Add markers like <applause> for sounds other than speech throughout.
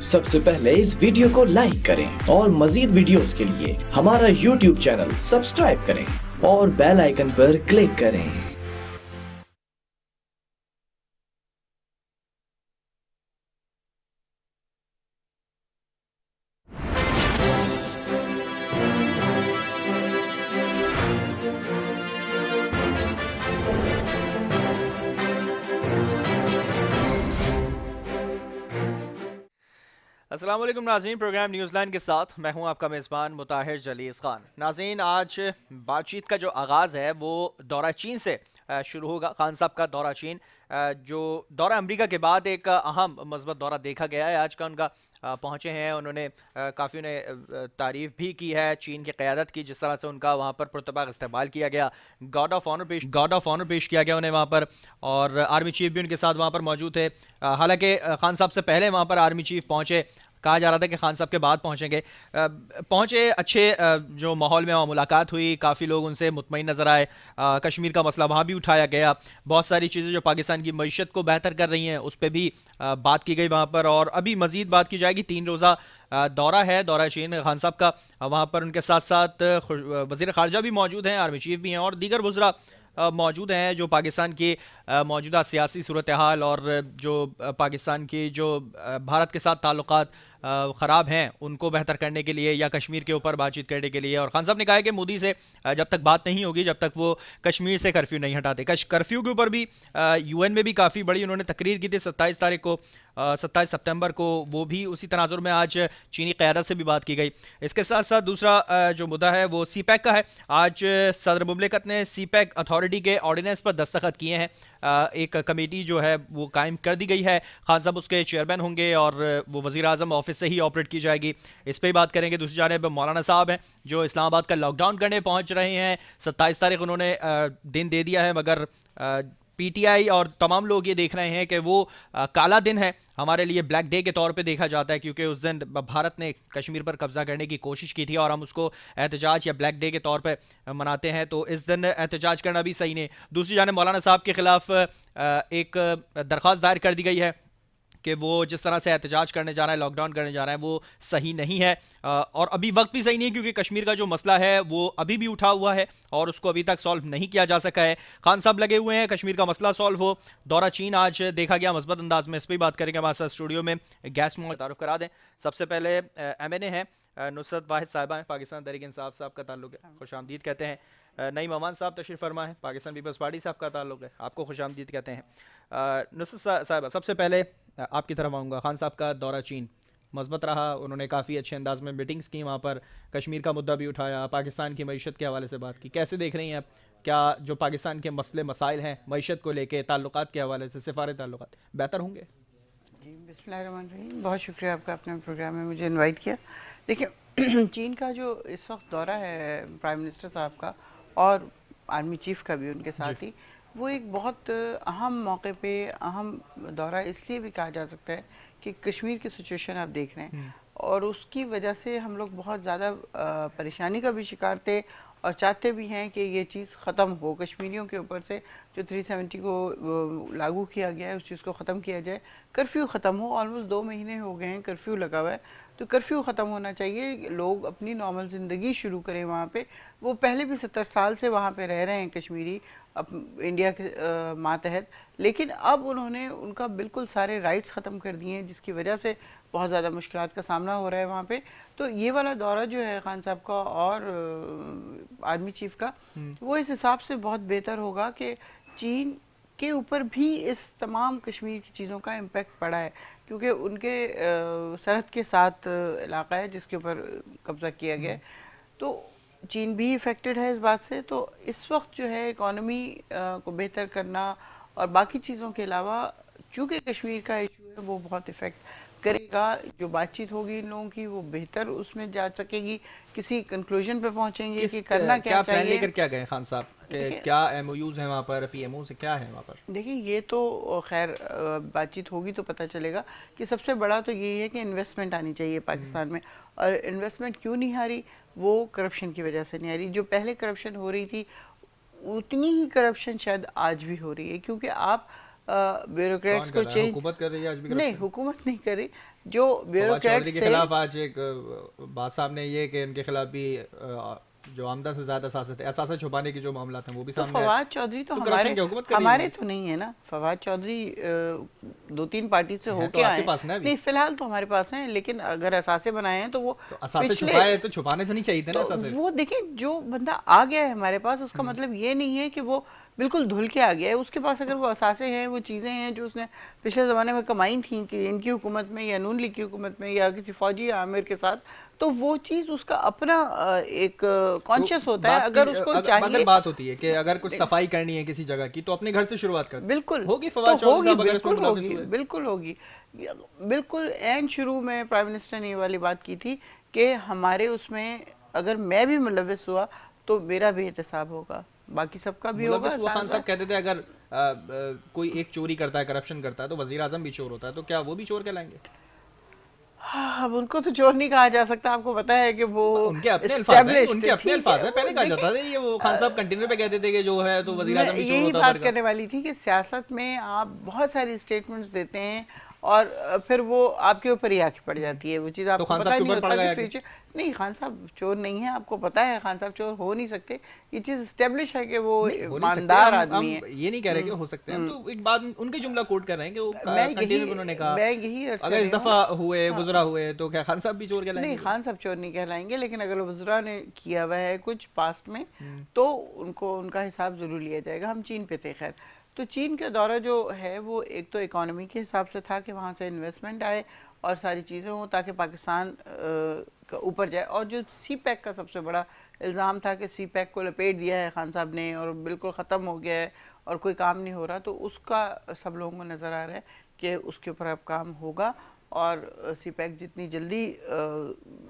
سب سے پہلے اس ویڈیو کو لائک کریں اور مزید ویڈیوز کے لیے ہمارا یوٹیوب چینل سبسکرائب کریں اور بیل آئیکن پر کلک کریں۔ علیکم ناظرین، پروگرام نیوز لائن کے ساتھ میں ہوں آپ کا میزبان متاہر جلیس خان۔ ناظرین، آج بات چیت کا جو آغاز ہے وہ دورہ چین سے شروع ہوگا۔ خان صاحب کا دورہ چین جو دورہ امریکہ کے بعد ایک اہم مثبت دورہ دیکھا گیا ہے۔ آج کا ان کا پہنچے ہیں۔ انہوں نے کافی انہیں تعریف بھی کی ہے۔ چین کی قیادت کی جس طرح سے ان کا وہاں پر پرتباغ استعمال کیا گیا گاڈ آف آنر پیش گاڈ آف آنر پیش کیا گیا انہیں وہاں پر۔ اور آرمی چیف بھی ان کے ساتھ وہاں پر موجود تھے۔ حالانکہ خان صاحب سے پہلے وہاں پر آرمی چیف پہنچے۔ کہا جا رہا تھا کہ خان صاحب کے بعد پہنچیں گے۔ پہنچے اچھے جو ماحول میں وہاں ملاقات ہوئی، کافی لوگ ان سے مطمئن نظر آئے۔ کشمیر کا مسئلہ وہاں بھی اٹھایا گیا۔ بہت ساری چیزیں جو پاکستان کی معیشت کو بہتر کر رہی ہیں، اس پہ بھی بات کی گئی وہاں پر۔ اور ابھی مزید بات کی جائے گی۔ تین روزہ دورہ ہے، دورہ چین خان صاحب کا۔ وہاں پر ان کے ساتھ ساتھ وزیر خارجہ بھی موجود ہیں، آرمی چیف بھی ہیں اور دیگر وزراء موجود ہیں جو پاکستان کی موجودہ سیاسی صورتحال اور جو پاکستان کی جو بھارت کے ساتھ تعلقات خراب ہیں ان کو بہتر کرنے کے لیے یا کشمیر کے اوپر بات چیت کرنے کے لیے۔ اور خان صاحب نے کہا کہ مودی سے جب تک بات نہیں ہوگی، جب تک وہ کشمیر سے کرفیو نہیں ہٹاتے۔ کرفیو کے اوپر بھی یو این میں بھی کافی بڑی انہوں نے تقریر کی تھی ستائیس تاریخ کو ستائیس سپتمبر کو۔ وہ بھی اسی تناظر میں آج چینی قیادت سے بھی بات کی گئی۔ اس کے ساتھ ساتھ دوسرا جو مدعا ہے، وہ سی پیک کا ہے۔ آج صدر مملکت نے سی پیک اتھارٹی کے آرڈیننس پر دستخط کیے ہیں۔ ایک کمیٹی جو ہے، وہ قائم کر دی گئی ہے۔ خان صاحب اس کے چیئرمین ہوں گے اور وہ وزیر اعظم آفس سے ہی آپریٹ کی جائے گی۔ اس پہ بات کریں گے دوسری جانب مولانا صاحب ہیں جو اسلام آباد کا لاک ڈاؤن کرنے پہنچ رہے ہیں۔ ستائیس تاریخ انہوں نے دن دے دیا ہے، مگر پی ٹی آئی اور تمام لوگ یہ دیکھ رہے ہیں کہ وہ کالا دن ہے۔ ہمارے لیے بلیک ڈے کے طور پہ دیکھا جاتا ہے کیونکہ اس دن بھارت نے کشمیر پر قبضہ کرنے کی کوشش کی تھی اور ہم اس کو احتجاج یا بلیک ڈے کے طور پہ مناتے ہیں۔ تو اس دن احتجاج کرنا بھی صحیح نہیں۔ دوسری جانب مولانا صاحب کے خلاف ایک درخواست دائر کر دی گئی ہے۔ کہ وہ جس طرح سے احتجاج کرنے جا رہا ہے لاک ڈاؤن کرنے جا رہا ہے، وہ صحیح نہیں ہے۔ اور ابھی وقت بھی صحیح نہیں ہے کیونکہ کشمیر کا جو مسئلہ ہے، وہ ابھی بھی اٹھا ہوا ہے اور اس کو ابھی تک سالو نہیں کیا جا سکا ہے۔ خان صاحب لگے ہوئے ہیں، کشمیر کا مسئلہ سالو ہو۔ دورہ چین آج دیکھا گیا، مثبت انداز میں اس پہ بات کریں گے۔ ہمارے ساتھ اسٹوڈیو میں گیس میں تعارف کرا دیں۔ سب سے پہلے ایم این اے ہیں نصرت واحد صاحبہ ہیں، پاکستان تحریک انصاف صاحب کا تعلق ہے، خوش آمدید کہتے ہیں۔ نئی امان صاحب تشریف فرما ہے، پاکستان پیپلز پارٹی صاحب کا تعلق ہے، آپ کو خوش آمدید کہتے ہیں۔ نصرت صاحبہ، سب سے پہلے آپ کی طرف آؤں گا۔ خان صاحب کا دورہ چین۔ مثبت رہا، انہوں نے کافی اچھے انداز میں میٹنگز کی، وہاں پر کشمیر کا مدعا بھی اٹھایا، پاکستان کی معیشت کے حوالے سے بات کی۔ کیسے دیکھ رہی ہیں آپ؟ کیا جو پاکستان کے مسئلے، مسائل ہیں، معیشت کو لے کے تعلقات کے حوالے سے سفارت تعلقات، بہتر ہوں گے؟ جی بسم اللہ الرحمن الرحیم۔ بہت شکریہ آپ کا اپنے پروگرام میں مجھے انوائٹ کیا۔ دیکھیں، <clears throat> چین کا جو اس وقت دورہ ہے پرائم منسٹر صاحب کا اور آرمی چیف کا بھی ان کے ساتھ جی۔ ہی وہ ایک بہت اہم موقع پہ اہم دورہ اس لیے بھی کہا جا سکتا ہے کہ کشمیر کی سچویشن آپ دیکھ رہے ہیں۔ اور اس کی وجہ سے ہم لوگ بہت زیادہ پریشانی کا بھی شکار تھے اور چاہتے بھی ہیں کہ یہ چیز ختم ہو۔ کشمیریوں کے اوپر سے جو 370 کو لاگو کیا گیا ہے اس چیز کو ختم کیا جائے۔ کرفیو ختم ہو آلموسٹ دو مہینے ہو گئے ہیں کرفیو لگا ہوا ہے۔ تو کرفیو ختم ہونا چاہیے۔ لوگ اپنی نارمل زندگی شروع کریں وہاں پہ۔ وہ پہلے بھی ستر سال سے وہاں پہ رہ رہے ہیں کشمیری انڈیا کے ماتحت۔ لیکن اب انہوں نے ان کا بالکل سارے رائٹس ختم کر دیے ہیں جس کی وجہ سے بہت زیادہ مشکلات کا سامنا ہو رہا ہے وہاں پہ۔ تو یہ والا دورہ جو ہے خان صاحب کا اور آرمی چیف کا وہ اس حساب سے بہت بہتر ہوگا کہ چین کے اوپر بھی اس تمام کشمیر کی چیزوں کا امپیکٹ پڑا ہے، کیونکہ ان کے سرحد کے ساتھ علاقہ ہے جس کے اوپر قبضہ کیا گیا ہے۔ تو چین بھی افیکٹڈ ہے اس بات سے۔ تو اس وقت جو ہے اکانومی کو بہتر کرنا اور باقی چیزوں کے علاوہ چونکہ کشمیر کا ایشو ہے، وہ بہت افیکٹ کرے گا جو بات چیت ہوگی ان لوگوں کی وہ بہتر اس میں جا سکے گی۔ کسی کنکلوژن پہ پہنچیں گے کہ کرنا کیا چاہیے۔ کیا لے کر گئے خان صاحب؟ کیا ایم او یوز ہیں وہاں پر؟ پی ایم او سے کیا ہے وہاں پر؟ دیکھیں یہ تو خیر بات چیت ہوگی تو پتہ چلے گا کہ سب سے بڑا تو یہی ہے کہ انویسٹمنٹ آنی چاہیے پاکستان میں۔ اور انویسٹمنٹ کیوں نہیں آ رہی وہ کرپشن کی وجہ سے نہیں آ رہی جو پہلے کرپشن ہو رہی تھی اتنی ہی کرپشن شاید آج بھی ہو رہی ہے۔ کیونکہ آپ بیوروکریٹس کو چینج حکومت کر رہی ہے آج بھی نہیں حکومت نہیں کر رہی۔ جو بیوروکریٹس کے خلاف آج ایک بات سامنے یہ کہ ان کے خلاف بھی جو آمدن سے زیادہ اثاثت اثاثہ چھپانے کی جو معاملات ہیں وہ بھی سامنے فواد چودھری تو ہمارے ہمارے تو نہیں ہے نا۔ فواد چودھری دو تین پارٹی سے ہو کے آئے نہیں فی الحال تو ہمارے پاس ہیں لیکن اگر اثاثے بنائے ہیں تو وہ چھپائے تو چھپانے تو نہیں چاہیے تھے نا وہ دیکھیں جو بندہ آ گیا ہے ہمارے پاس اس کا مطلب یہ نہیں ہے کہ وہ بالکل دھل کے آ گیا ہے۔ اس کے پاس اگر وہ اثاثے ہیں وہ چیزیں ہیں جو اس نے پچھلے زمانے میں کمائی تھیں کہ ان کی حکومت میں یا نون لیگ کی حکومت میں یا کسی فوجی عامر کے ساتھ تو وہ چیز اس کا اپنا ایک کانشیس ہوتا ہے۔ اگر اس کو چاہیے بات ہوتی ہے کہ اگر کچھ صفائی کرنی ہے کسی جگہ کی تو اپنے گھر سے شروعات کر۔ بالکل۔ ہوگی ہوگی بالکل ہوگی بالکل ہوگی۔ بالکل این شروع میں پرائم منسٹر نے یہ والی بات کی تھی کہ ہمارے اس میں اگر میں بھی ملوث ہوا تو میرا بھی احتساب ہوگا۔ باقی سب کا بھی ہوگا خان صاحب کہتے تھے اگر کوئی ایک چوری کرتا ہے کرپشن کرتا ہے تو وزیر اعظم بھی چور ہوتا ہے تو کیا وہ بھی چور کہلائیں گے؟ اب ان کو تو چور نہیں کہا جا سکتا آپ کو پتا ہے کہ وہ ان کے اپنے الفاظ ہیں ان کے اپنے الفاظ ہیں پہلے کہا جاتا تھا یہ وہ خان صاحب کنٹینر پہ کہتے تھے کہ جو ہے تو وزیر اعظم بھی چور ہوتا ہے یہی بات کرنے والی تھی کہ سیاست میں آپ بہت ساری سٹیٹمنٹس دیتے ہیں اور پھر وہ آپ کے اوپر ہی آکے پڑ جاتی ہے وہ چیز آپ کو پتہ نہیں ہوتا کہ فیوچر نہیں خان صاحب چور نہیں ہے آپ کو پتہ ہے خان صاحب چور ہو نہیں سکتے۔ یہ چیز اسٹیبلش ہے کہ وہ ایماندار آدمی ہے یہ نہیں کہہ رہے کہ ہو سکتے ہیں۔ تو ایک بات ان کے جملہ کوٹ کر رہے ہیں کہ وہ کنٹینر انہوں نے کہا۔ میں یہی اگر اس دفعہ ہوئے ہاں۔ وزراء ہوئے تو کیا خان صاحب بھی چور کہلائیں گے؟ نہیں خان صاحب چور نہیں کہلائیں گے لیکن اگر وزراء نے کیا ہوا ہے کچھ پاسٹ میں تو ان کو ان کا حساب ضرور لیا جائے گا۔ ہم چین پہ تھے خیر۔ تو چین کا دورہ جو ہے وہ ایک تو اکانومی کے حساب سے تھا کہ وہاں سے انویسٹمنٹ آئے اور ساری چیزیں ہوں تاکہ پاکستان کا اوپر جائے۔ اور جو سی پیک کا سب سے بڑا الزام تھا کہ سی پیک کو لپیٹ دیا ہے خان صاحب نے اور بالکل ختم ہو گیا ہے اور کوئی کام نہیں ہو رہا، تو اس کا سب لوگوں کو نظر آ رہا ہے کہ اس کے اوپر اب کام ہوگا اور سی پیک جتنی جلدی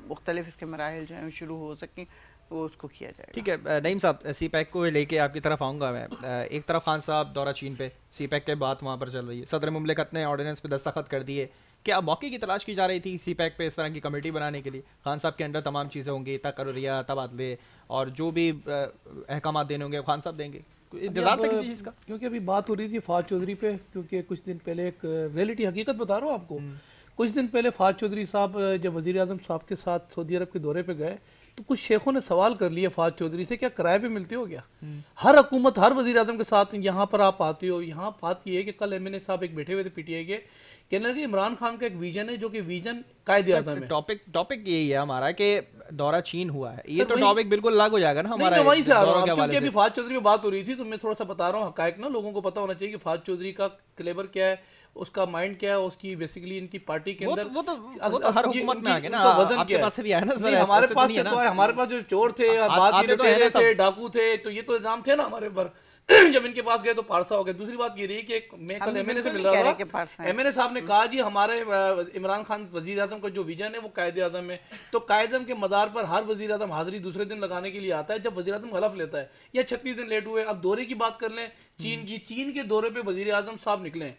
مختلف اس کے مراحل جو ہیں شروع ہو سکیں۔ وہ اس کو کیا جائے ٹھیک ہے نعیم صاحب سی پیک کو لے کے آپ کی طرف آؤں گا میں۔ ایک طرف خان صاحب دورہ چین پہ سی پیک کے بات وہاں پر چل رہی ہے۔ صدر مملکت نے آرڈیننس پہ دستخط کر دیے کیا موقع کی تلاش کی جا رہی تھی سی پیک پہ اس طرح کی کمیٹی بنانے کے لیے؟ خان صاحب کے انڈر تمام چیزیں ہوں گی تقرریہ تبادلے اور جو بھی احکامات دینے ہوں گے خان صاحب دیں گے۔ انتظار تھا کسی چیز کا؟ کیونکہ ابھی بات ہو رہی تھی فاض چودھری پہ کیونکہ کچھ دن پہلے ایک ریئلٹی حقیقت بتا رہا ہوں آپ کو۔ کچھ دن پہلے فاض چودھری صاحب جب وزیر اعظم صاحب کے ساتھ سعودی عرب کے دورے پہ گئے تو کچھ شیخوں نے سوال کر لیا فاض چودھری سے کیا کرائے پہ ملتے ہو گیا؟ ہر حکومت ہر وزیر اعظم کے ساتھ یہاں پر آپ آتے ہو یہاں بات یہ ہے کہ کل ایم این اے صاحب ایک بیٹھے ہوئے تھے پی ٹی آئی کے کہنے لگے عمران خان کا ایک ویژن ہے جو کہ ویژن قائد اعظم ہے۔ ٹاپک ٹاپک یہی ہے ہمارا کہ دورہ چین ہوا ہے۔ یہ تو ٹاپک بالکل لاگ ہو جائے گا نا ہمارا وہیں سے آ رہا ہوں کیونکہ ابھی فاض چودھری میں بات ہو رہی تھی تو میں تھوڑا سا بتا رہا ہوں حقائق نا لوگوں کو پتا ہونا چاہیے کہ فاض چودھری کا کلیبر کیا ہے۔ اس کا مائنڈ کیا ہے؟ اس کی بیسیکلی ان کی پارٹی کے اندر وہ تو ہر حکومت میں آگے نا۔ آپ کے پاس بھی آیا نا ہمارے پاس سے تو ہے ہمارے پاس جو چور تھے بات یہ لٹیرے تھے ڈاکو تھے تو یہ تو الزام تھے نا ہمارے پر <clears throat> جب ان کے پاس گئے تو پارسا ہو گئے۔ دوسری بات یہ رہی کہ میں کل ایم این اے سے مل رہا تھا۔ ایم این اے صاحب نے کہا جی ہمارے عمران خان وزیر اعظم کا جو ویژن ہے وہ قائد اعظم ہے۔ تو قائد اعظم کے مزار پر ہر وزیر اعظم حاضری دوسرے دن لگانے کے لیے آتا ہے جب وزیر اعظم غلف لیتا ہے یا چھتیس دن لیٹ ہوئے۔ اب دورے کی بات کر لیں چین کی چین کے دورے پہ وزیر اعظم صاحب نکلے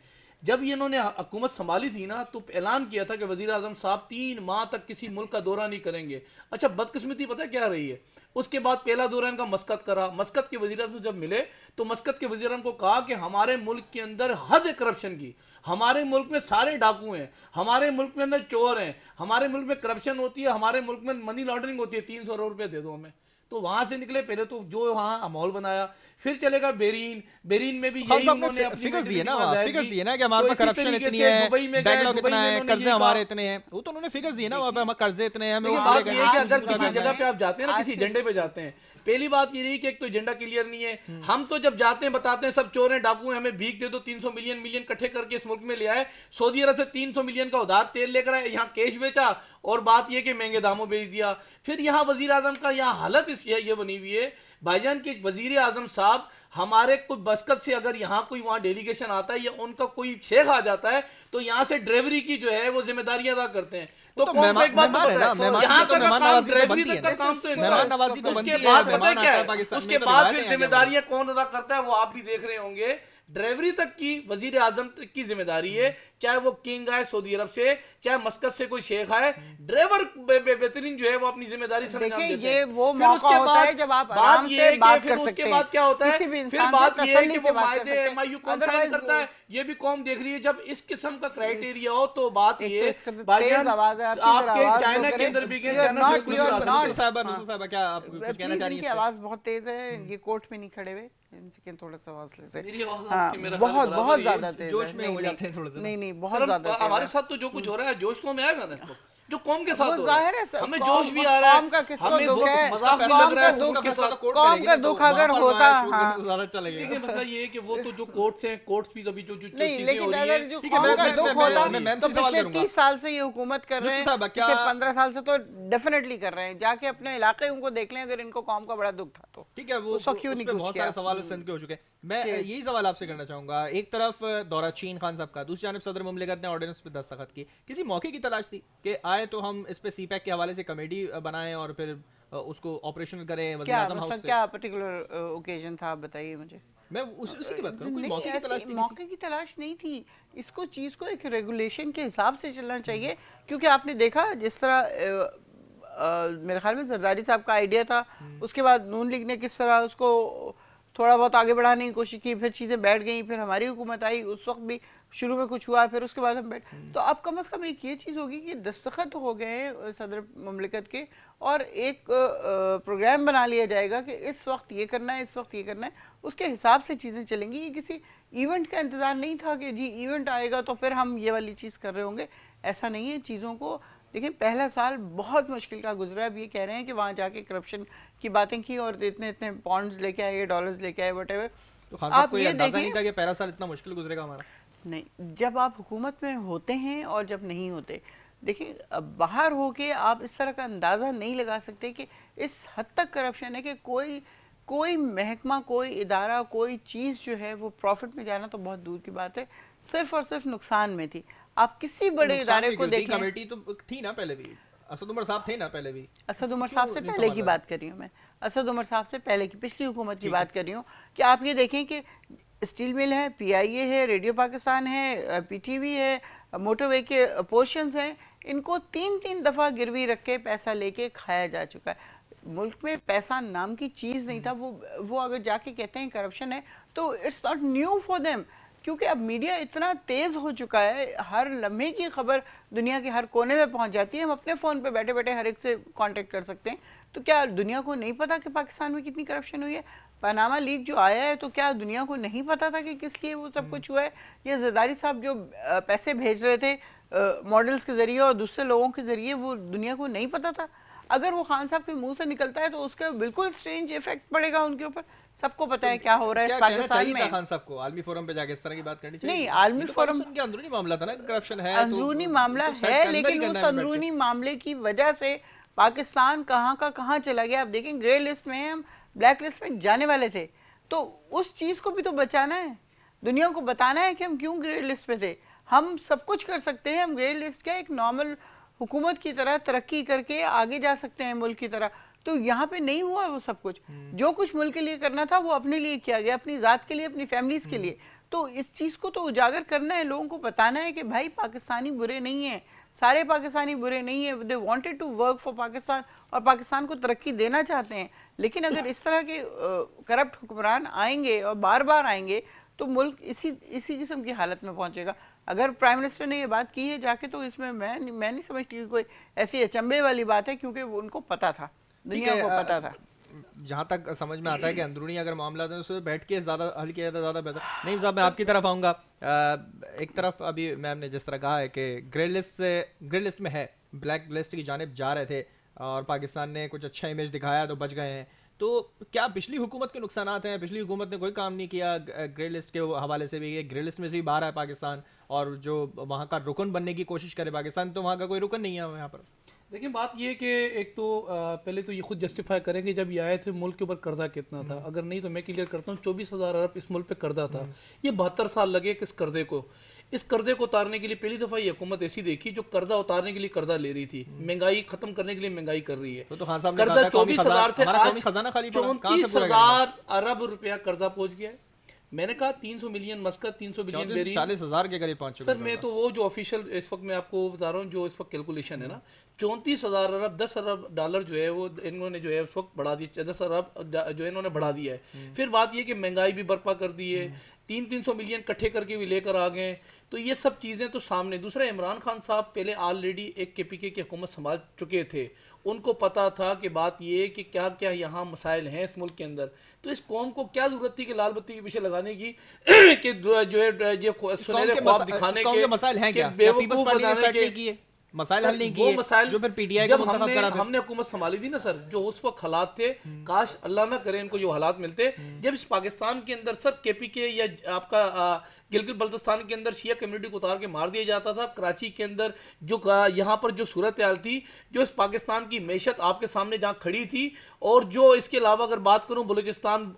جب یہ انہوں نے حکومت سنبھالی تھی نا، تو اعلان کیا تھا کہ وزیر اعظم صاحب تین ماہ تک کسی ملک کا دورہ نہیں کریں گے۔ اچھا بدقسمتی پتہ کیا رہی ہے؟ اس کے بعد پہلا دورہ ان کا مسکت کرا۔ مسکت کے وزیر اعظم جب ملے، تو مسکت کے وزیر اعظم کو کہا کہ ہمارے ملک کے اندر حد کرپشن کی، ہمارے ملک میں سارے ڈاکو ہیں، ہمارے ملک میں اندر چور ہیں، ہمارے ملک میں کرپشن ہوتی ہے، ہمارے ملک میں منی لانڈرنگ ہوتی ہے، تین سو روپے دے دو ہمیں۔ تو وہاں سے نکلے پہلے تو جو وہاں ماحول بنایا پھر چلے گا بیرین۔ بیرین میں بھی یہی انہوں نے اپنی فگرز دیے نا فگرز دیے نا کہ ہمارے پاس کرپشن اتنی ہے بیک لاگ اتنا ہے قرضے ہمارے اتنے ہیں۔ وہ تو انہوں نے فگرز دیے نا وہاں پہ ہمارے قرضے اتنے ہیں ہمیں بات یہ ہے کہ اگر کسی جگہ پہ آپ جاتے ہیں نا کسی جنڈے پہ جاتے ہیں پہلی بات یہ رہی کہ ایک تو ایجنڈا کلیئر نہیں ہے۔ ہم تو جب جاتے ہیں، بتاتے ہیں، سب چور ہیں، ڈاکو ہیں، ہمیں بھیگ دے دو، تین سو ملین ملین کٹھے کر کے اس ملک میں لے آئے۔ سعودی عرب سے تین سو ملین کا ادھار تیل لے کر آئے، یہاں کیش بیچا اور بات یہ کہ مہنگے داموں بیچ دیا۔ پھر یہاں وزیر اعظم کا یہاں حالت اس یہ بنی ہوئی ہے۔ بھائی جان کے وزیر اعظم صاحب ہمارے کوئی بسکت سے اگر یہاں کوئی وہاں ڈیلیگیشن آتا ہے یا ان کا کوئی شیخ آ جاتا ہے، تو یہاں سے ڈرائیوری کی جو ہے وہ ذمہ داریاں ادا کرتے ہیں۔ تو ایک بات یہاں تک کام ڈرائیوری تک کا کام تو اس کے بعد پتہ کیا؟ ہے اس کے بعد پھر ذمہ داریاں کون ادا کرتا ہے وہ آپ بھی دیکھ رہے ہوں گے۔ ڈرائیوری تک کی وزیر اعظم کی ذمہ داری ہے۔ چاہے وہ کنگ آئے سعودی عرب سے چاہے مسکت سے کوئی شیخ آئے ڈرائیور بہترین جو ہے وہ اپنی ذمہ داری سر انجام دیتے ہیں۔ وہ موقع ہوتا ہے جب آپ آرام سے بات کر سکتے ہیں اس کے بعد کیا ہوتا ہے؟ پھر بات یہ ہے کہ وہ معاہدے ایم آئی یو کون سائن کرتا ہے یہ بھی قوم دیکھ رہی ہے۔ جب اس قسم کا کرائٹیریا ہو تو بات یہ آپ کے چائنا کے اندر بھی گئے آواز بہت تیز ہے یہ کوٹ میں نہیں کھڑے ہوئے تھوڑا سا حوصلے سے۔ ہاں، بہت بہت زیادہ تیز جوش میں ہو جاتے ہیں تھوڑا سا نہیں نہیں بہت زیادہ ہمارے ساتھ تو جو کچھ ہو رہا ہے جوش تو ہمیں آئے گا نا اس وقت؟ جو قوم کے ساتھ ظاہر ہے ہمیں جوش بھی آ رہا ہے قوم کا کس کو دکھ ہے؟ قوم کا دکھ اگر ہوتا ہاں۔ دیکھیں مسئلہ یہ ہے کہ وہ تو جو کورٹس ہیں کورٹس بھی ابھی جو جو نہیں لیکن اگر جو قوم کا دکھ ہوتا تو پچھلے تیس سال سے یہ حکومت کر رہے ہیں پچھلے پندرہ سال سے تو ڈیفینیٹلی کر رہے ہیں۔ جا کے اپنے علاقے ان کو دیکھ لیں اگر ان کو قوم کا بڑا دکھ تھا تو۔ ٹھیک ہے وہ کیوں نہیں بہت سارے سوال سند کے ہو چکے میں یہی سوال آپ سے کرنا چاہوں گا۔ ایک طرف دورہ چین خان صاحب کا دوسری جانب صدر مملکت نے آرڈیننس پہ دستخط کی کسی موقع کی تلاش تھی کہ آئے تو ہم اس پہ سی پیک کے حوالے سے کمیٹی بنائیں اور پھر اس کو آپریشن کریں وزیر اعظم ہاؤس سے۔ کیا پرٹیکولر اوکیزن تھا؟ بتائیے مجھے۔ میں اسی کی بات کروں کوئی موقع کی تلاش تھی۔ موقع کی تلاش نہیں تھی۔ اس کو چیز کو ایک ریگولیشن کے حساب سے چلنا چاہیے۔ کیونکہ آپ نے دیکھا جس طرح میرے خیال میں زرداری صاحب کا آئیڈیا تھا۔ اس کے بعد نون لیگ نے کس طرح اس کو تھوڑا بہت آگے بڑھانے کی کوشش کی پھر چیزیں بیٹھ گئیں پھر ہماری حکومت آئی اس وقت بھی شروع میں کچھ ہوا پھر اس کے بعد ہم بیٹھ۔ تو اب کم از کم ایک یہ چیز ہوگی کہ دستخط ہو گئے ہیں صدر مملکت کے اور ایک پروگرام بنا لیا جائے گا کہ اس وقت یہ کرنا ہے اس وقت یہ کرنا ہے۔ اس کے حساب سے چیزیں چلیں گی۔ یہ کسی ایونٹ کا انتظار نہیں تھا کہ جی ایونٹ آئے گا تو پھر ہم یہ والی چیز کر رہے ہوں گے۔ ایسا نہیں ہے چیزوں کو دیکھیں پہلا سال بہت مشکل کا گزرا۔ اب یہ کہہ رہے ہیں کہ وہاں جا کے کرپشن کی باتیں کی اور اتنے اتنے پونڈز لے کے آئے ڈالرز لے کے آئے وٹ ایور آپ یہ دیکھیں کہ پہلا سال اتنا مشکل گزرے گا ہمارا؟ نہیں جب آپ حکومت میں ہوتے ہیں اور جب نہیں ہوتے دیکھیں باہر ہو کے آپ اس طرح کا اندازہ نہیں لگا سکتے کہ اس حد تک کرپشن ہے کہ کوئی کوئی محکمہ کوئی ادارہ کوئی چیز جو ہے وہ پروفٹ میں جانا تو بہت دور کی بات ہے صرف اور صرف نقصان میں تھی۔ آپ کسی بڑے ادارے کو دیکھ کمیٹی تو تھی نا پہلے بھی۔ اسد عمر صاحب تھے نا پہلے بھی۔ اسد عمر صاحب سے پہلے کی بات کر رہی ہوں میں۔ اسد عمر صاحب سے پہلے کی پچھلی حکومت کی بات کر رہی ہوں کہ آپ یہ دیکھیں کہ اسٹیل مل ہے پی آئی اے ہے ریڈیو پاکستان ہے پی ٹی وی ہے موٹر وے کے پورشنز ہیں۔ ان کو تین تین دفعہ گروی رکھ کے پیسہ لے کے کھایا جا چکا ہے۔ ملک میں پیسہ نام کی چیز نہیں تھا، وہ اگر جا کے کہتے ہیں کرپشن ہے، تو it's not new for them کیونکہ اب میڈیا اتنا تیز ہو چکا ہے، ہر لمحے کی خبر دنیا کے ہر کونے میں پہنچ جاتی ہے، ہم اپنے فون پہ بیٹھے بیٹھے ہر ایک سے کانٹیکٹ کر سکتے ہیں۔ تو کیا دنیا کو نہیں پتا کہ پاکستان میں کتنی کرپشن ہوئی ہے؟ پاناما لیگ جو آیا ہے، تو کیا دنیا کو نہیں پتا تھا کہ کس لیے وہ سب کچھ ہوا ہے؟ یہ زرداری صاحب جو پیسے بھیج رہے تھے ماڈلز کے ذریعے اور دوسرے لوگوں کے ذریعے، وہ دنیا کو نہیں پتا تھا۔ اگر وہ خان صاحب کے منہ سے نکلتا ہے تو اس کا بالکل سٹرینج ایفیکٹ پڑے گا ان کے اوپر۔ سب کو پتا ہے کیا ہو رہا ہے پاکستان میں۔ خان صاحب کو؟ عالمی فورم پہ جا کے اس طرح کی بات کرنی چاہیے۔ نہیں عالمی فورم کے اندرونی معاملہ تھا نا کرپشن ہے اندرونی معاملہ ہے لیکن اس اندرونی معاملے کی وجہ سے پاکستان کہاں کا کہاں چلا گیا۔ اب دیکھیں گرے لسٹ میں ہم بلیک لسٹ میں جانے والے تھے۔ تو اس چیز کو بھی تو بچانا ہے۔ دنیا کو بتانا ہے کہ ہم کیوں گرے لسٹ پہ تھے۔ ہم سب کچھ کر سکتے ہیں ہم گرے لسٹ کا ایک نارمل حکومت کی طرح ترقی کر کے آگے جا سکتے ہیں ملک کی طرح۔ تو یہاں پہ نہیں ہوا وہ سب کچھ۔ جو کچھ ملک کے لیے کرنا تھا وہ اپنے لیے کیا گیا اپنی ذات کے لیے اپنی فیملیز کے لیے۔ تو اس چیز کو تو اجاگر کرنا ہے لوگوں کو بتانا ہے کہ بھائی پاکستانی برے نہیں ہیں۔ سارے پاکستانی برے نہیں ہیں۔ They wanted to work for Pakistan اور پاکستان کو ترقی دینا چاہتے ہیں۔ لیکن اگر اس طرح کے کرپٹ حکمران آئیں گے اور بار بار آئیں گے تو ملک اسی اسی قسم کی حالت میں پہنچے گا۔ اگر پرائم منسٹر نے یہ بات کی ہے جا کے تو اس میں میں نہیں سمجھتی کہ کوئی ایسی اچمبے والی بات ہے کیونکہ ان کو پتا تھا۔ دنیا کو پتا تھا۔ جہاں تک سمجھ میں آتا ہے کہ اندرونی اگر معاملات ہیں اس بیٹھ کے زیادہ حل کیا جاتا زیادہ بہتر۔ نہیں صاحب میں آپ کی طرف آؤں گا۔ ایک طرف ابھی میم نے جس طرح کہا ہے کہ گرے لسٹ سے گرے لسٹ میں ہے۔ بلیک لسٹ کی جانب جا رہے تھے اور پاکستان نے کچھ اچھا امیج دکھایا تو بچ گئے ہیں۔ تو کیا پچھلی حکومت کے نقصانات ہیں؟ پچھلی حکومت نے کوئی کام نہیں کیا گرے لسٹ کے حوالے سے بھی گرے لسٹ میں سے بھی باہر ہے پاکستان اور جو وہاں کا رکن بننے کی کوشش کرے پاکستان تو وہاں کا کوئی رکن نہیں ہے یہاں پر۔ دیکھیں بات یہ کہ ایک تو پہلے تو یہ خود جسٹیفائی کریں کہ جب یہ آئے تھے ملک کے اوپر قرضہ کتنا تھا۔ اگر نہیں تو میں کلیئر کرتا ہوں چوبیس ہزار ارب اس ملک پہ قرضہ تھا۔ یہ بہتر سال لگے کہ اس قرضے کو۔ اس قرضے کو اتارنے کے لیے پہلی دفعہ یہ حکومت ایسی دیکھی جو قرضہ اتارنے کے لیے قرضہ لے رہی تھی۔ مہنگائی ختم کرنے کے لیے مہنگائی کر رہی ہے۔ قرضہ چوبیس ہزار سے چونتیس ہزار ارب روپیہ قرضہ پہنچ گیا ہے۔ میں نے کہا تین سو ملین مسکت تین سو ملین بیری۔ چالیس ہزار کے قریب پہنچ سر میں تو وہ جو آفیشیل اس وقت میں آپ کو بتا رہا ہوں جو اس وقت کیلکولیشن ہے نا چونتیس ہزار ارب دس ارب ڈالر جو ہے وہ انہوں نے جو ہے اس وقت بڑھا دی دس ارب جو انہوں نے بڑھا دیا ہے۔ پھر بات یہ کہ مہنگائی بھی برپا کر دی ہے۔ تین تین سو ملین کٹھے کر کے بھی لے کر آ گئے۔ تو یہ سب چیزیں تو سامنے۔ دوسرا عمران خان صاحب پہلے آلریڈی ایک کے پی کے کی حکومت سنبھال چکے تھے۔ ان کو پتا تھا کہ بات یہ کہ کیا کیا یہاں مسائل ہیں اس ملک کے اندر۔ تو اس قوم کو کیا ضرورت تھی کہ لال بتی کے پیچھے لگانے کی؟ <coughs> کہ جو ہے سنہرے خواب دکھانے کے مسائل ہیں کیا؟ پیپلز پارٹی نے سیٹ نہیں کیے مسائل حل نہیں کیے۔ مسائل جو پھر پی ٹی آئی جب ہم نے ہم نے حکومت سنبھالی تھی نا سر جو اس وقت حالات تھے کاش اللہ نہ کرے ان کو جو حالات ملتے۔ جب اس پاکستان کے اندر سر کے پی کے یا آپ کا گلگت بلتستان کے اندر شیعہ کمیونٹی کو اتار کے مار دیا جاتا تھا۔ کراچی کے اندر جو یہاں پر جو صورتحال تھی، جو اس پاکستان کی معیشت آپ کے سامنے جہاں کھڑی تھی، اور جو اس کے علاوہ اگر بات کروں بلوچستان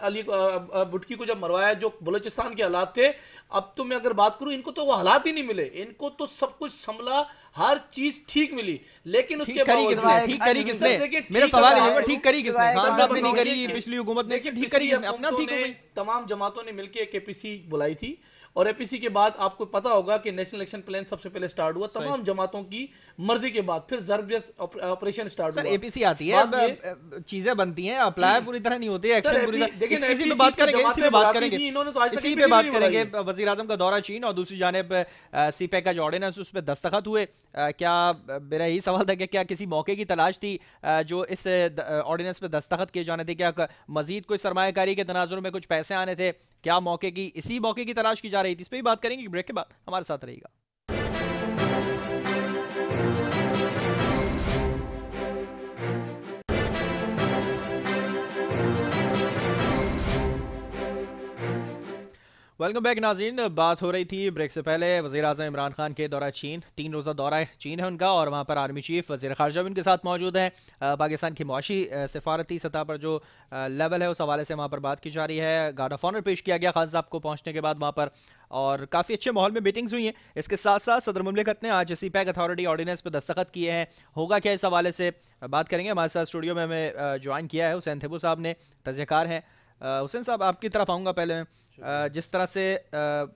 علی بٹکی کو جب مروایا، جو بلوچستان کے حالات تھے، اب تو میں اگر بات کروں، ان کو تو وہ حالات ہی نہیں ملے۔ ان کو تو سب کچھ سنبھلا ہر چیز ٹھیک ملی لیکن اس کے باوجود ٹھیک کری کس نے؟ میرا سوال ہے ٹھیک کری کس نے؟ خان صاحب نے نہیں کری پچھلی حکومت نے ٹھیک کری کس نے؟ اپنا ٹھیک ہو گئی تمام جماعتوں نے مل کے اے پی سی بلائی تھی۔ اور اے پی سی کے بعد آپ کو پتا ہوگا کہ نیشنل الیکشن پلان سب سے پہلے سٹارٹ ہوا تمام جماعتوں کی مرضی کے بعد پھر ضربیت آپریشن سٹارٹ ہوا۔ اے پی سی آتی ہے چیزیں بنتی ہیں اپلائی پوری طرح نہیں ہوتی ایکشن پوری طرح۔ اسی پہ بات کریں گے اسی پہ بات کریں گے۔ اسی پہ بات کریں گے وزیر اعظم کا دورہ چین اور دوسری جانب سی پیک کا جو آرڈیننس اس پہ دستخط ہوئے۔ کیا میرا یہی سوال تھا کہ کیا کسی موقع کی تلاش تھی جو اس آرڈیننس پہ دستخط کیے جانے تھے؟ کیا مزید کوئی سرمایہ کاری کے تناظر میں کچھ پیسے آنے تھے؟ کیا موقع کی اسی موقع کی تلاش کی جا رہی تھی۔ اس پہ بھی بات کریں گے بریک کے بعد ہمارے ساتھ رہے گا۔ ویلکم بیک ناظرین بات ہو رہی تھی بریک سے پہلے. وزیر اعظم عمران خان کے دورہ چین. تین روزہ دورہ چین ہے ان کا اور وہاں پر آرمی چیف وزیر خارجہ بھی ان کے ساتھ موجود ہیں. پاکستان کی معاشی سفارتی سطح پر جو لیول ہے، اس حوالے سے وہاں پر بات کی جا رہی ہے. گارڈ آف آنر پیش کیا گیا خان صاحب کو پہنچنے کے بعد وہاں پر اور کافی اچھے ماحول میں میٹنگز ہوئی ہیں. اس کے ساتھ ساتھ صدر مملکت نے آج سی پیک اتھارٹی آرڈیننس پہ دستخط کیے ہیں. ہوگا کیا اس حوالے سے؟ بات کریں گے. ہمارے ساتھ اسٹوڈیو میں ہمیں جوائن کیا ہے. حسین تھبو صاحب نے تجزیہ کار ہیں. حسین صاحب آپ کی طرف آؤں گا پہلے۔ جس طرح سے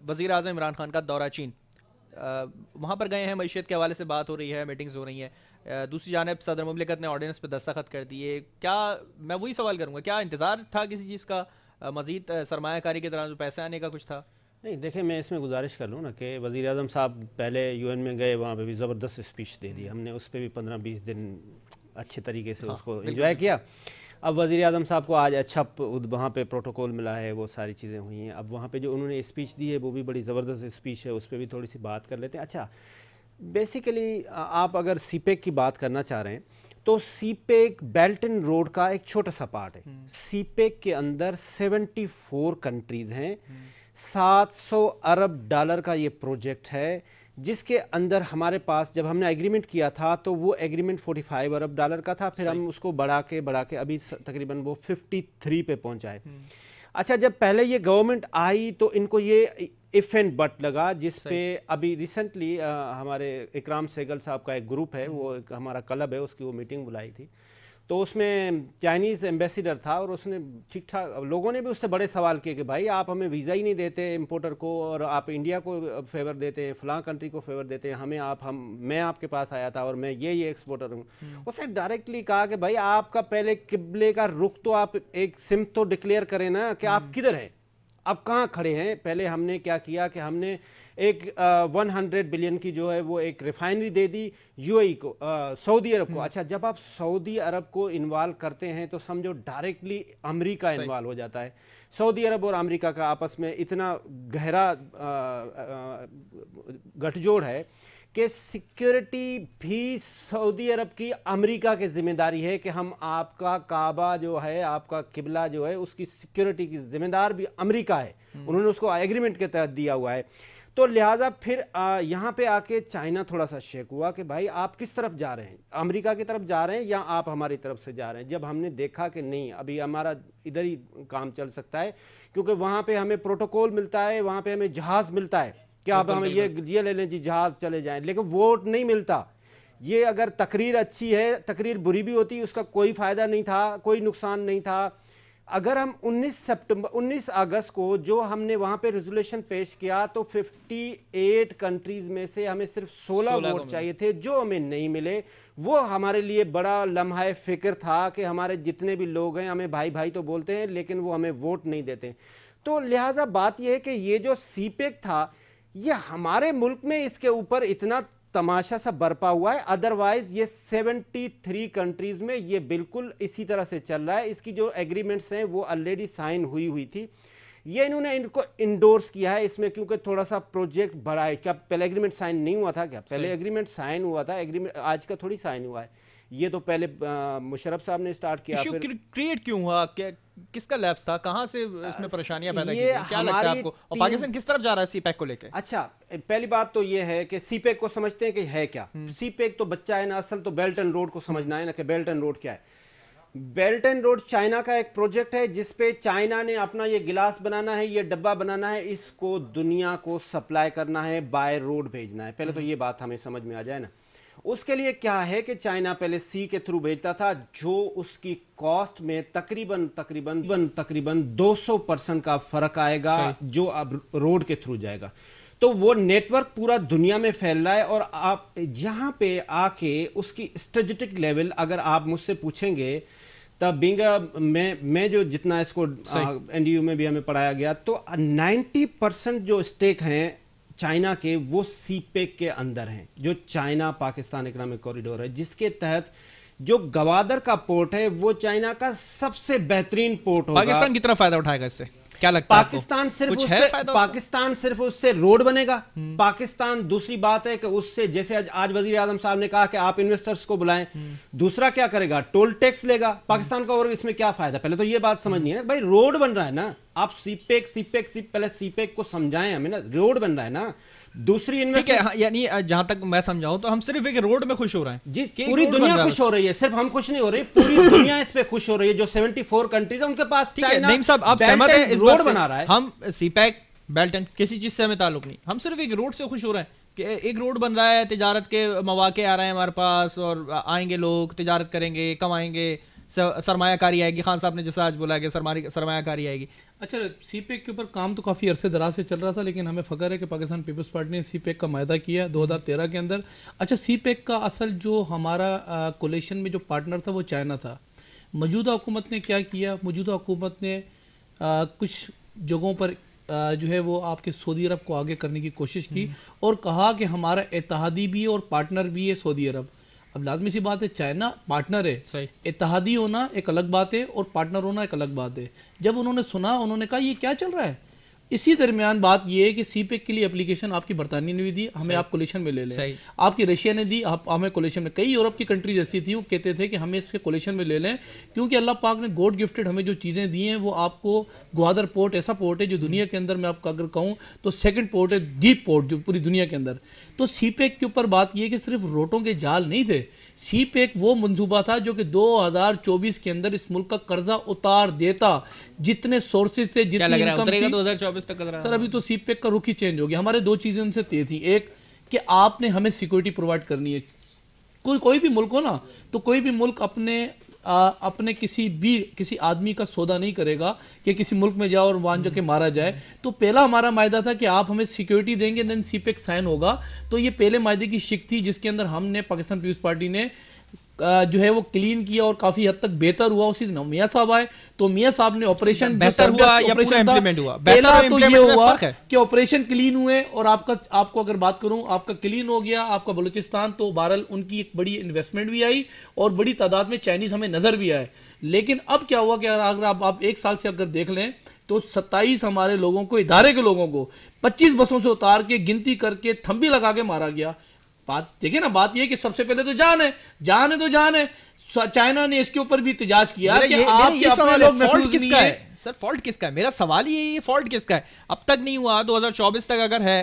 وزیر اعظم عمران خان کا دورہ چین۔ وہاں پر گئے ہیں معیشت کے حوالے سے بات ہو رہی ہے میٹنگز ہو رہی ہیں۔ دوسری جانب صدر مملکت نے آرڈیننس پہ دستخط کر دیے کیا میں وہی سوال کروں گا کیا انتظار تھا کسی چیز کا؟ مزید سرمایہ کاری کے دوران جو پیسے آنے کا کچھ تھا۔ نہیں دیکھیں میں اس میں گزارش کر لوں نا کہ وزیر اعظم صاحب پہلے یو این میں گئے وہاں پہ بھی زبردست اسپیچ دے دی۔ ہم نے اس پہ بھی پندرہ بیس دن اچھے طریقے سے اس کو انجوائے کیا۔ اب وزیر اعظم صاحب کو آج اچھا وہاں پہ پروٹوکول ملا ہے وہ ساری چیزیں ہوئی ہیں۔ اب وہاں پہ جو انہوں نے اسپیچ دی ہے وہ بھی بڑی زبردست اسپیچ ہے اس پہ بھی تھوڑی سی بات کر لیتے ہیں۔ اچھا بیسیکلی آپ اگر سی پیک کی بات کرنا چاہ رہے ہیں تو سی پیک بیلٹن روڈ کا ایک چھوٹا سا پارٹ ہے۔ سی پیک کے اندر سیونٹی فور کنٹریز ہیں سات سو ارب ڈالر کا یہ پروجیکٹ ہے۔ جس کے اندر ہمارے پاس جب ہم نے ایگریمنٹ کیا تھا تو وہ ایگریمنٹ فورٹی فائیو ارب ڈالر کا تھا پھر ہم اس کو بڑھا کے بڑھا کے ابھی تقریباً وہ ففٹی تھری پہ پہنچائے اچھا جب پہلے یہ گورنمنٹ آئی تو ان کو یہ ایف اینڈ بٹ لگا جس پہ ابھی ریسنٹلی ہمارے اکرام سیگل صاحب کا ایک گروپ ہے وہ ہمارا کلب ہے اس کی وہ میٹنگ بلائی تھی۔ تو اس میں چائنیز ایمبیسیڈر تھا اور اس نے ٹھیک ٹھاک لوگوں نے بھی اس سے بڑے سوال کیے کہ بھائی آپ ہمیں ویزا ہی نہیں دیتے امپورٹر کو اور آپ انڈیا کو فیور دیتے ہیں فلاں کنٹری کو فیور دیتے ہیں ہمیں آپ ہم میں آپ کے پاس آیا تھا اور میں یہ یہ ایکسپورٹر ہوں۔ اس نے ڈائریکٹلی کہا کہ بھائی آپ کا پہلے قبلے کا رخ تو آپ ایک سمت تو ڈکلیئر کریں نا کہ آپ کدھر ہیں؟ اب کہاں کھڑے ہیں؟ پہلے ہم نے کیا کیا کہ ہم نے ایک ون ہنڈریڈ بلین کی جو ہے وہ ایک ریفائنری دے دی یو اے کو سعودی عرب کو۔ اچھا جب آپ سعودی عرب کو انوالو کرتے ہیں تو سمجھو ڈائریکٹلی امریکہ انوالو ہو جاتا ہے۔ سعودی عرب اور امریکہ کا آپس میں اتنا گہرا گٹھ جوڑ ہے کہ سیکیورٹی بھی سعودی عرب کی امریکہ کے ذمہ داری ہے کہ ہم آپ کا کعبہ جو ہے آپ کا قبلہ جو ہے اس کی سیکیورٹی کی ذمہ دار بھی امریکہ ہے۔ انہوں نے اس کو ایگریمنٹ کے تحت دیا ہوا ہے۔ تو لہٰذا پھر یہاں پہ آ کے چائنا تھوڑا سا شیک ہوا کہ بھائی آپ کس طرف جا رہے ہیں؟ امریکہ کی طرف جا رہے ہیں یا آپ ہماری طرف سے جا رہے ہیں؟ جب ہم نے دیکھا کہ نہیں ابھی ہمارا ادھر ہی کام چل سکتا ہے کیونکہ وہاں پہ ہمیں پروٹوکول ملتا ہے وہاں پہ ہمیں جہاز ملتا ہے کہ آپ ہمیں یہ یہ لے لیں جی جہاز چلے جائیں۔ لیکن ووٹ نہیں ملتا۔ یہ اگر تقریر اچھی ہے تقریر بری بھی ہوتی اس کا کوئی فائدہ نہیں تھا کوئی نقصان نہیں تھا۔ اگر ہم انیس سپٹمبر انیس اگست کو جو ہم نے وہاں پہ ریزولیشن پیش کیا تو ففٹی ایٹ کنٹریز میں سے ہمیں صرف سولہ ووٹ چاہیے تھے جو ہمیں نہیں ملے۔ وہ ہمارے لیے بڑا لمحہ فکر تھا کہ ہمارے جتنے بھی لوگ ہیں ہمیں بھائی بھائی تو بولتے ہیں لیکن وہ ہمیں ووٹ نہیں دیتے۔ تو لہٰذا بات یہ ہے کہ یہ جو سی پیک تھا یہ ہمارے ملک میں اس کے اوپر اتنا تماشا سا برپا ہوا ہے۔ ادروائز یہ سیونٹی تھری کنٹریز میں یہ بالکل اسی طرح سے چل رہا ہے۔ اس کی جو ایگریمنٹس ہیں وہ آلریڈی سائن ہوئی ہوئی تھی۔ یہ انہوں نے ان کو انڈورس کیا ہے اس میں کیونکہ تھوڑا سا پروجیکٹ بڑھا ہے۔ کیا پہلے ایگریمنٹ سائن نہیں ہوا تھا؟ کیا پہلے ایگریمنٹ سائن ہوا تھا؟ ایگریمنٹ آج کا تھوڑی سائن ہوا ہے۔ یہ تو پہلے مشرف صاحب نے سٹارٹ کیا کریٹ کیوں ہوا؟ کس کا لیپس تھا؟ کہاں سے اس میں پریشانیاں پیدا کی کیا لگتا ہے آپ کو؟ اور پاکستان کس طرف جا رہا ہے سی پیک کو لے کے؟ اچھا پہلی بات تو یہ ہے کہ سی پیک کو سمجھتے ہیں کہ ہے کیا۔ سی پیک تو بچہ ہے نا اصل تو بیلٹ اینڈ روڈ کو سمجھنا ہے نا کہ بیلٹ اینڈ روڈ کیا ہے۔ بیلٹ اینڈ روڈ چائنا کا ایک پروجیکٹ ہے جس پہ چائنا نے اپنا یہ گلاس بنانا ہے یہ ڈبہ بنانا ہے اس کو دنیا کو سپلائی کرنا ہے بائی روڈ بھیجنا ہے۔ پہلے تو یہ بات ہمیں سمجھ میں آ جائے نا۔ اس کے لیے کیا ہے کہ چائنا پہلے سی کے تھرو بھیجتا تھا جو اس کی کاسٹ میں تقریباً تقریباً تقریباً دو سو پرسنٹ کا فرق آئے گا جو اب روڈ کے تھرو جائے گا۔ تو وہ نیٹ ورک پورا دنیا میں پھیل رہا ہے اور آپ جہاں پہ آ کے اس کی اسٹریٹجک لیول اگر آپ مجھ سے پوچھیں گے تب بینگ میں میں جو جتنا اس کو این ڈی یو میں بھی ہمیں پڑھایا گیا تو نائنٹی پرسنٹ جو اسٹیک ہیں چائنا کے وہ سی پیک کے اندر ہیں، جو چائنا، پاکستان اکنامک کوریڈور ہے، جس کے تحت جو گوادر کا پورٹ ہے، وہ چائنا کا سب سے بہترین پورٹ ہوگا۔ پاکستان کتنا فائدہ اٹھائے گا اس سے؟ کیا لگتا پاکستان صرف پاکستان صرف اس سے روڈ بنے گا۔ پاکستان دوسری بات ہے کہ اس سے جیسے آج وزیر اعظم صاحب نے کہا کہ آپ انویسٹرز کو بلائیں۔ دوسرا کیا کرے گا؟ ٹول ٹیکس لے گا۔ پاکستان کا اور اس میں کیا فائدہ؟ پہلے تو یہ بات سمجھنی ہے نا بھائی روڈ بن رہا ہے نا۔ آپ سی پیک سی پیک سی پہلے سی پیک کو سمجھائیں ہمیں نا۔ روڈ بن رہا ہے نا۔ دوسری ہاں، یعنی جہاں تک میں سمجھاؤں تو ہم صرف ایک روڈ میں خوش ہو رہے ہیں۔ جی پوری دنیا خوش ہو رہی ہے صرف ہم خوش نہیں ہو رہی پوری <coughs> دنیا اس پہ خوش ہو رہی ہے جو سیونٹی فور کنٹریز ہیں ان کے پاس نیم صاحب آپ سہمت ہیں؟ اس روڈ بنا رہا ہے۔ ہم سی پیک بیلٹن کسی چیز سے ہمیں تعلق نہیں۔ ہم صرف ایک روڈ سے خوش ہو رہے ہیں کہ ایک روڈ بن رہا ہے تجارت کے مواقع آ رہے ہیں ہمارے پاس اور آئیں گے لوگ تجارت کریں گے کمائیں گے سرمایہ کاری آئے گی۔ خان صاحب نے جیسا آج بولا کہ سرمایہ کاری آئے گی۔ اچھا سی پیک کے اوپر کام تو کافی عرصے دراز سے چل رہا تھا، لیکن ہمیں فخر ہے کہ پاکستان پیپلز پارٹی نے سی پیک کا معاہدہ کیا دو ہزار تیرہ کے اندر۔ اچھا سی پیک کا اصل جو ہمارا کولیشن میں جو پارٹنر تھا وہ چائنا تھا۔ موجودہ حکومت نے کیا کیا؟ موجودہ حکومت نے کچھ جگہوں پر جو ہے وہ آپ کے سعودی عرب کو آگے کرنے کی کوشش کی اور کہا کہ ہمارا اتحادی بھی ہے اور پارٹنر بھی ہے سعودی عرب۔ اب لازمی سی بات ہے چائنا پارٹنر ہے۔ اتحادی ہونا ایک الگ بات ہے اور پارٹنر ہونا ایک الگ بات ہے۔ جب انہوں نے سنا انہوں نے کہا یہ کیا چل رہا ہے؟ اسی درمیان بات یہ ہے کہ سی پیک کے لیے اپلیکیشن آپ کی برطانیہ نے بھی دی ہمیں آپ کولیشن میں لے لیں آپ کی رشیا نے دی آپ ہمیں کولیشن میں کئی یورپ کی کنٹریز ایسی تھی وہ کہتے تھے کہ ہمیں اس کے کولیشن میں لے لیں کیونکہ اللہ پاک نے گوڈ گفٹڈ ہمیں جو چیزیں دی ہیں وہ آپ کو گوادر پورٹ ایسا پورٹ ہے جو دنیا کے اندر میں آپ کا اگر کہوں تو سیکنڈ پورٹ ہے ڈیپ پورٹ جو پوری دنیا کے اندر۔ تو سی پیک کے اوپر بات یہ کہ صرف روٹوں کے جال نہیں تھے سی پیک وہ منصوبہ تھا جو کہ دو ہزار چوبیس کے اندر اس ملک کا قرضہ اتار دیتا جتنے سورسز تھے جتنے انکم تھی۔ سر ابھی تو سی پیک کا رخ ہی چینج ہو گیا۔ ہمارے دو چیزیں ان سے تے تھیں۔ ایک کہ آپ نے ہمیں سیکورٹی پرووائڈ کرنی ہے۔ کوئی کوئی بھی ملک ہو نا تو کوئی بھی ملک اپنے اپنے کسی بھی، کسی آدمی کا سودا نہیں کرے گا کہ کسی ملک میں جاؤ اور وہاں جا کے مارا جائے۔ تو پہلا ہمارا معاہدہ تھا کہ آپ ہمیں سیکیورٹی دیں گے دین سی پیک سائن ہوگا۔ تو یہ پہلے معاہدے کی شک تھی جس کے اندر ہم نے پاکستان پیپلز پارٹی نے جو ہے وہ کلین کیا اور کافی حد تک بہتر ہوا اسی دن. میاں صاحب آئے تو میاں صاحب نے آپریشن بہتر ہوا یا پورا امپلیمنٹ ہوا؟ پہلا تو یہ ہوا کہ آپریشن کلین ہوئے اور آپ کا آپ کو اگر بات کروں آپ کا کلین ہو گیا آپ کا بلوچستان تو بہرحال ان کی ایک بڑی انویسٹمنٹ بھی آئی اور بڑی تعداد میں چائنیز ہمیں نظر بھی آئے. لیکن اب کیا ہوا کہ اگر آپ آپ ایک سال سے اگر دیکھ لیں تو ستائیس ہمارے لوگوں کو ادارے کے لوگوں کو پچیس بسوں سے اتار کے گنتی کر کے تھمبی لگا کے مارا گیا بات دیکھیں نا بات یہ کہ سب سے پہلے تو جان ہے۔ جان ہے تو جان ہے۔ چائنا نے اس کے اوپر بھی احتجاج کیا کہ آپ کے اپنے لوگ محفوظ نہیں ہے؟ سر فالٹ کس کا ہے؟ میرا سوال یہ فالٹ کس کا ہے؟ اب تک نہیں ہوا دو ہزار چوبیس تک اگر ہے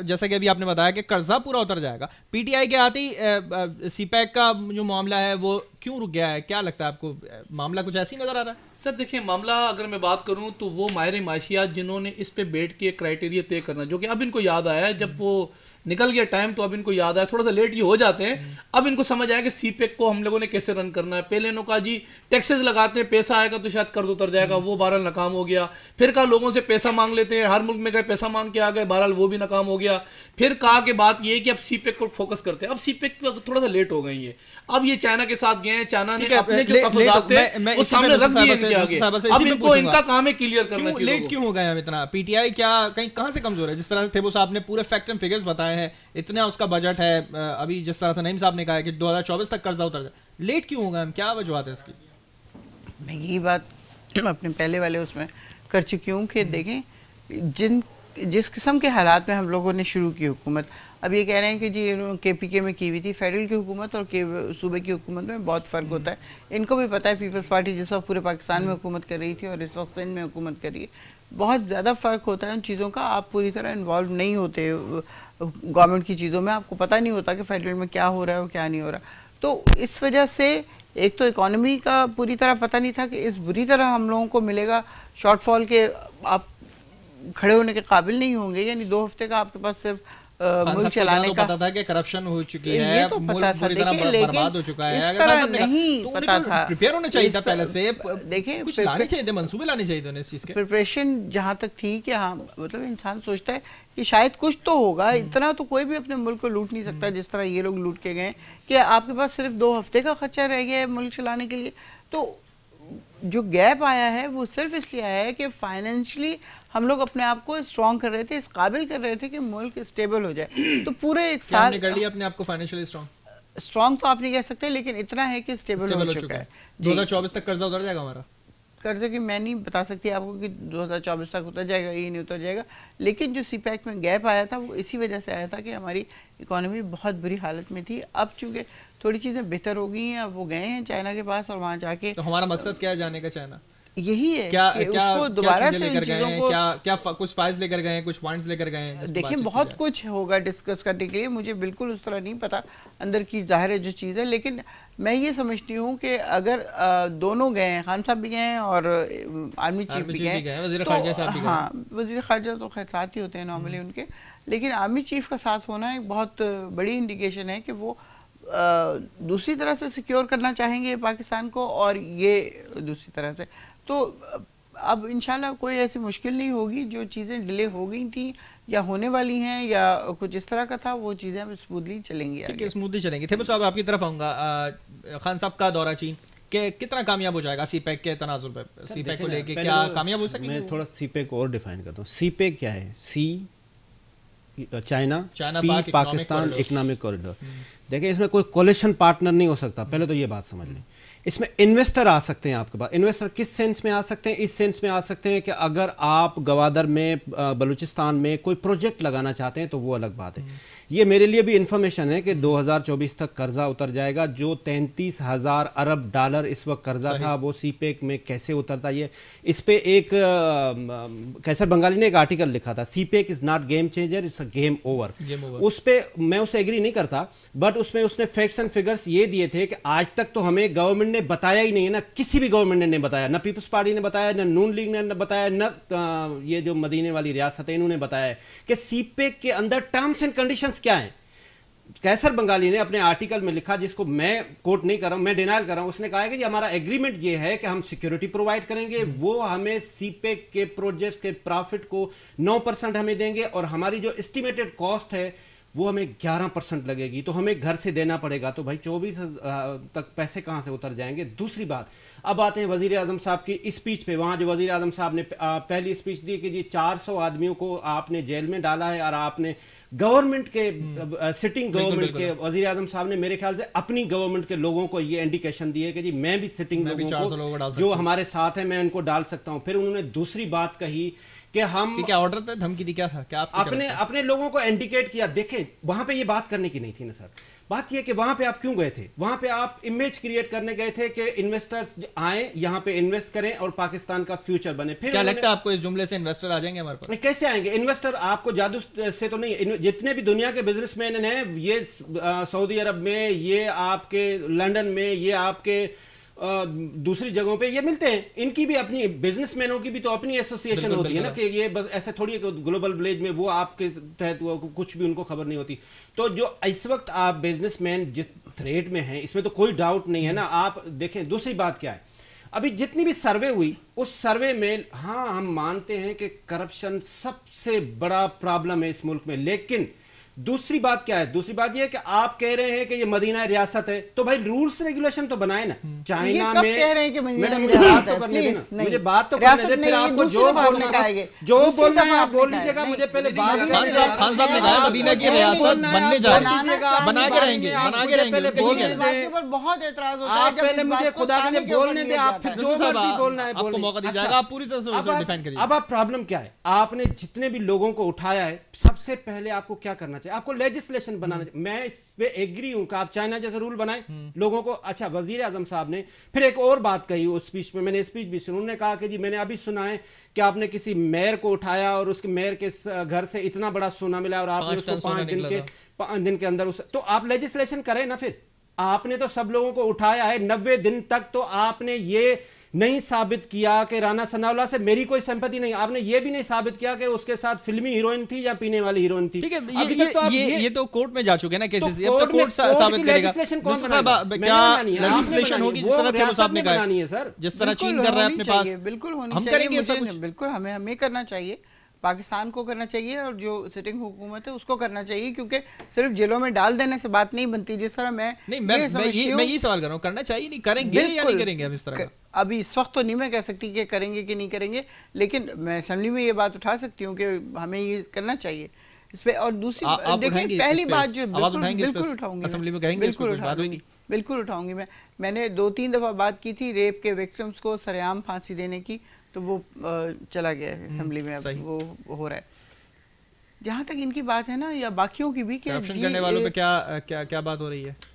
جیسا کہ ابھی آپ نے بتایا کہ قرضہ پورا اتر جائے گا۔ پی ٹی آئی کے آتے ہی سی پیک کا جو معاملہ ہے وہ کیوں رک گیا ہے؟ کیا لگتا ہے آپ کو؟ معاملہ کچھ ایسی نظر آ رہا ہے؟ سر دیکھیں معاملہ اگر میں بات کروں تو وہ ماہر معاشیات جنہوں نے اس پہ بیٹھ کے کرائٹیریا طے کرنا جو کہ اب ان کو یاد آیا ہے جب وہ نکل گیا ٹائم تو اب ان کو یاد آیا تھوڑا سا لیٹ یہ ہو جاتے ہیں۔ اب ان کو سمجھ آیا کہ سی پیک کو ہم لوگوں نے کیسے رن کرنا ہے۔ پہلے انہوں کہا جی ٹیکسز لگاتے ہیں پیسہ آئے گا تو شاید قرض اتر جائے گا وہ بہرحال ناکام ہو گیا۔ پھر کہا لوگوں سے پیسہ مانگ لیتے ہیں ہر ملک میں گئے پیسہ مانگ کے آ گئے بہرحال وہ بھی ناکام ہو گیا۔ پھر کہا کہ بات یہ کہ اب سی پیک کو فوکس کرتے ہیں۔ اب سی پیک تھوڑا سا لیٹ ہو گئی ہے اب یہ چائنا کے ساتھ گئے ہیں چائنا نے اپنے جو تفضات تھے وہ سامنے رکھ دیے ان کے آگے۔ اب ان کو ان کا کام ہے کلیئر کرنا چاہیے لیٹ کیوں ہو گئے ہم اتنا؟ پی ٹی آئی کیا کہیں کہاں سے کمزور ہے؟ جس طرح سے تھے وہ صاحب نے پورے فیکٹ اینڈ فگرز بتائے ہیں اتنا اس کا بجٹ ہے ابھی جس طرح سے نعیم صاحب نے کہا ہے کہ دو ہزار چوبیس تک قرضہ اتر جائے لیٹ کیوں ہوگا ہم؟ کیا وجوہات ہیں اس کی؟ میں یہی بات اپنے پہلے والے اس میں کر چکی ہوں کہ دیکھیں، جن جس قسم کے حالات میں ہم لوگوں نے شروع کی حکومت، اب یہ کہہ رہے ہیں کہ جی کے پی کے میں کی ہوئی تھی، فیڈرل کی حکومت اور صوبے کی حکومت میں بہت فرق ہوتا ہے۔ ان کو بھی پتہ ہے پیپلز پارٹی جس وقت پورے پاکستان میں حکومت کر رہی تھی اور اس وقت سندھ میں حکومت کر رہی ہے، بہت زیادہ فرق ہوتا ہے ان چیزوں کا۔ آپ پوری طرح انوالو نہیں ہوتے گورنمنٹ کی چیزوں میں، آپ کو پتہ نہیں ہوتا کہ فیڈرل میں کیا ہو رہا ہے اور کیا نہیں ہو رہا۔ تو اس وجہ سے ایک تو اکانومی کا پوری طرح پتہ نہیں تھا کہ اس بری طرح ہم لوگوں کو ملے گا۔ شارٹ فال کے آپ کھڑے ہونے کے قابل نہیں ہوں گے یعنی دو ہفتے کا آپ کے پاس صرف ملک چلانے کا پتا تھا کہ کرپشن ہو چکی ہے یہ تو پتا تھا۔ برباد ہو چکا ہے۔ اس طرح نہیں پتا تھا۔ پریپیئر ہونا چاہیے تھا پہلے سے دیکھیں کچھ لانے چاہیے تھے منصوبے لانے چاہیے تھے اس چیز کے۔ پریپریشن جہاں تک تھی کہ ہاں مطلب انسان سوچتا ہے کہ شاید کچھ تو ہوگا اتنا تو کوئی بھی اپنے ملک کو لوٹ نہیں سکتا جس طرح یہ لوگ لوٹ کے گئے کہ آپ کے پاس صرف دو ہفتے کا خرچہ رہ گیا ہے ملک چلانے کے لیے۔ تو جو گیپ آیا ہے وہ صرف اس لیے آیا ہے کہ فائنینشلی ہم لوگ اپنے آپ کو اسٹرانگ کر رہے تھے اس قابل کر رہے تھے کہ ملک اسٹیبل ہو جائے۔ تو پورے ایک سال کر لیا اپنے آپ کو فائنینشلی اسٹرانگ اسٹرانگ تو آپ نہیں کہہ سکتے لیکن اتنا ہے کہ اسٹیبل ہو چکا ہے۔ دو ہزار چوبیس تک قرضہ اتر جائے گا ہمارا؟ قرضے کی میں نہیں بتا سکتی آپ کو کہ دو ہزار چوبیس تک اتر جائے گا یہ نہیں اتر جائے گا۔ لیکن جو سی پیک میں گیپ آیا تھا وہ اسی وجہ سے آیا تھا کہ ہماری اکانومی بہت بری حالت میں تھی۔ اب چونکہ تھوڑی چیزیں بہتر ہو گئی ہیں اب وہ گئے ہیں چائنا کے پاس اور وہاں جا کے تو ہمارا مقصد کیا ہے جانے کا چائنا؟ یہی ہے کیا کیا دوبارہ سے ان چیزوں کو کیا کچھ فائز لے کر گئے ہیں؟ کچھ پوائنٹس لے کر گئے ہیں؟ دیکھیں بہت کچھ ہوگا ڈسکس کرنے کے لیے مجھے بالکل اس طرح نہیں پتا اندر کی ظاہر ہے جو چیز ہے لیکن میں یہ سمجھتی ہوں کہ اگر دونوں گئے ہیں خان صاحب بھی گئے ہیں اور آرمی چیف بھی گئے ہیں ہاں وزیر خارجہ تو خیر ساتھ ہی ہوتے ہیں نارملی ان کے۔ لیکن آرمی چیف کا ساتھ ہونا ایک بہت بڑی انڈیکیشن ہے کہ وہ دوسری طرح سے سیکیور کرنا چاہیں گے پاکستان کو اور یہ دوسری طرح سے۔ تو اب انشاءاللہ کوئی ایسی مشکل نہیں ہوگی جو چیزیں ڈیلے ہو گئی تھیں یا ہونے والی ہیں یا کچھ اس طرح کا تھا وہ چیزیں اب اسموتھلی چلیں گی ٹھیک ہے اسموتھلی چلیں گی۔ تھے صاحب آپ کی طرف آؤں گا۔ خان صاحب کا دورہ چین کہ کتنا کامیاب ہو جائے گا سی پیک کے تناظر پہ؟ سی پیک کو لے کے کیا کامیاب ہو سکے میں تھوڑا سی پیک اور ڈیفائن کرتا ہوں۔ سی پیک کیا ہے؟ C China P Pakistan economic corridor دیکھیں اس میں کوئی کولیشن پارٹنر نہیں ہو سکتا۔ پہلے تو یہ بات سمجھ لیں۔ اس میں انویسٹر آ سکتے ہیں آپ کے پاس۔ انویسٹر کس سینس میں آ سکتے ہیں؟ اس سینس میں آ سکتے ہیں کہ اگر آپ گوادر میں بلوچستان میں کوئی پروجیکٹ لگانا چاہتے ہیں تو وہ الگ بات ہے۔ یہ میرے لیے بھی انفارمیشن ہے کہ دو ہزار چوبیس تک قرضہ اتر جائے گا۔ جو تینتیس ہزار ارب ڈالر اس وقت قرضہ تھا وہ سی پیک میں کیسے اترتا؟ یہ اس پہ ایک کیسر بنگالی نے ایک آرٹیکل لکھا تھا۔ CPEC is not game changer it's game over اس پہ میں اسے ایگری نہیں کرتا بٹ اس میں اس نے فیکٹس اینڈ فگرس یہ دیے تھے کہ آج تک تو ہمیں گورنمنٹ نے بتایا ہی نہیں ہے نا کسی بھی گورنمنٹ نے بتایا نہ پیپلز پارٹی نے بتایا نہ نون لیگ نے بتایا نہ یہ جو مدینے والی ریاست ہے انہوں نے بتایا کہ سی پیک کے اندر ٹرمس اینڈ کنڈیشنز کیا ہیں؟ کیسر بنگالی نے اپنے آرٹیکل میں لکھا جس کو میں کوٹ نہیں کر رہا ہوں، میں ڈینائل کر رہا ہوں۔ اس نے کہا ہے کہ ہمارا ایگریمنٹ یہ ہے کہ ہم سیکیورٹی پرووائڈ کریں گے، وہ ہمیں سی پیک کے پروجیکٹ کے پرافٹ کو نو پرسنٹ ہمیں دیں گے اور ہماری جو اسٹیمیٹڈ کاسٹ ہے، وہ ہمیں گیارہ پرسنٹ لگے گی۔ تو ہمیں گھر سے دینا پڑے گا۔ تو بھائی چوبیس تک پیسے کہاں سے اتر جائیں گے؟ دوسری بات، اب آتے ہیں وزیر اعظم صاحب کی اسپیچ پہ۔ وہاں جو وزیر اعظم صاحب نے پہلی اسپیچ دی کہ جی چار سو آدمیوں کو آپ نے جیل میں ڈالا ہے اور آپ نے گورنمنٹ کے سٹنگ گورنمنٹ کے وزیر اعظم صاحب نے میرے خیال سے اپنی گورنمنٹ کے لوگوں کو یہ انڈیکیشن دی ہے کہ جی میں بھی سٹنگ لوگوں کو جو ہمارے ساتھ ہیں میں ان کو ڈال سکتا ہوں۔ پھر انہوں نے دوسری بات کہی کہ ہم کیا آرڈر تھا؟ دھمکی دی کیا تھا؟ کیا اپنے اپنے لوگوں کو انڈیکیٹ کیا۔ دیکھیں وہاں پہ یہ بات کرنے کی نہیں تھی نا سر۔ بات یہ کہ وہاں پہ آپ کیوں گئے تھے؟ وہاں پہ آپ امیج کریٹ کرنے گئے تھے کہ انویسٹرز آئیں یہاں پہ انویسٹ کریں اور پاکستان کا فیوچر بنے۔ پھر کیا لگتا ہے آپ کو اس جملے سے انویسٹر آ جائیں گے ہمارے پاس؟ کیسے آئیں گے؟ انویسٹر آپ کو جادو سے تو نہیں جتنے بھی دنیا کے بزنس مین ہیں یہ سعودی عرب میں یہ آپ کے لنڈن میں یہ آپ کے دوسری جگہوں پہ یہ ملتے ہیں۔ ان کی بھی اپنی بزنس مینوں کی بھی تو اپنی ایسوسیشن ہوتی ہے نا کہ یہ بس ایسا تھوڑی ہے کہ گلوبل ولیج میں وہ آپ کے تحت کچھ بھی ان کو خبر نہیں ہوتی۔ تو جو اس وقت آپ بزنس مین جس تھریٹ میں ہیں اس میں تو کوئی ڈاؤٹ نہیں ہے نا۔ آپ دیکھیں دوسری بات کیا ہے؟ ابھی جتنی بھی سروے ہوئی اس سروے میں ہاں ہم مانتے ہیں کہ کرپشن سب سے بڑا پرابلم ہے اس ملک میں۔ لیکن دوسری بات کیا ہے؟ دوسری بات یہ ہے کہ آپ کہہ رہے ہیں کہ یہ مدینہ ریاست ہے تو بھائی رولز ریگولیشن تو بنائے نا۔ چائنا میں میڈم مجھے بات تو کرنے دینا مجھے بات تو کرنے دے پھر آپ کو جو بولنا ہے جو بولنا ہے آپ بول لیجیے گا مجھے پہلے بات خان صاحب نے کہا مدینہ کی ریاست بننے جا رہی ہے۔ بنا کے رہیں گے بنا کے رہیں گے بولنے دیں بہت اعتراض ہوتا ہے۔ آپ پہلے مجھے خدا کے لیے بولنے دیں آپ پھر جو مرضی بولنا ہے آپ کو موقع دی جائے گا آپ پوری طرح سے اسے ڈیفینڈ کریے اب آپ پرابلم کیا ہے؟ آپ نے جتنے بھی لوگوں کو اٹھایا ہے سب سے پہلے آپ کو کیا کرنا چاہیے آپ کو لیجسلیشن بنانا چاہیے۔ میں اس پہ ایگری ہوں کہ آپ چائنا جیسا رول بنائیں۔ لوگوں کو اچھا وزیر اعظم صاحب نے پھر ایک اور بات کہی اس سپیچ میں میں نے اسپیچ بھی سنوں نے کہا کہ جی میں نے ابھی سنا ہے کہ آپ نے کسی میئر کو اٹھایا اور اس کے میئر کے گھر سے اتنا بڑا سونا ملا اور آپ نے اس کو پانچ دن کے پانچ دن کے اندر تو آپ لیجسلیشن کریں نا پھر۔ آپ نے تو سب لوگوں کو اٹھایا ہے نوے دن تک تو آپ نے یہ نہیں ثابت کیا کہ رانا ثناء سے میری کوئی سمپتی نہیں آپ نے یہ بھی نہیں ثابت کیا کہ اس کے ساتھ فلمی ہیروئن تھی یا پینے والی ہیروئن تھی۔ ٹھیک ہے یہ تو کورٹ میں جا چکے نا کیسز اب تو کورٹ ثابت کرے گا۔ کیا لیجسلیشن ہوگی جس طرح تھے صاحب نے کہا؟ ہے جس طرح چین کر رہا ہے اپنے پاس۔ بالکل ہم کریں گے بالکل ہمیں ہمیں کرنا چاہیے۔ پاکستان کو کرنا چاہیے اور جو سٹنگ حکومت ہے اس کو کرنا چاہیے کیونکہ صرف جیلوں میں ڈال دینے سے بات نہیں بنتی جس طرح میں نہیں میں یہ سوال کر رہا ہوں کرنا چاہیے نہیں کریں گے یا نہیں کریں گے ہم اس طرح ابھی اس وقت تو نہیں میں کہہ سکتی کہ کریں گے کہ نہیں کریں گے لیکن میں اسمبلی میں یہ بات اٹھا سکتی ہوں کہ ہمیں یہ کرنا چاہیے۔ اس پہ اور دوسری دیکھیں پہلی بات جو بالکل اٹھاؤں گی بالکل اٹھاؤں گی۔ میں۔ میں نے دو تین دفعہ بات کی تھی ریپ کے وکٹمز کو سریعام پھانسی دینے کی تو وہ چلا گیا ہے اسمبلی میں وہ ہو رہا ہے۔ جہاں تک ان کی بات ہے نا یا باقیوں کی بھی جی کرنے والوں پہ کیا کیا بات ہو رہی ہے؟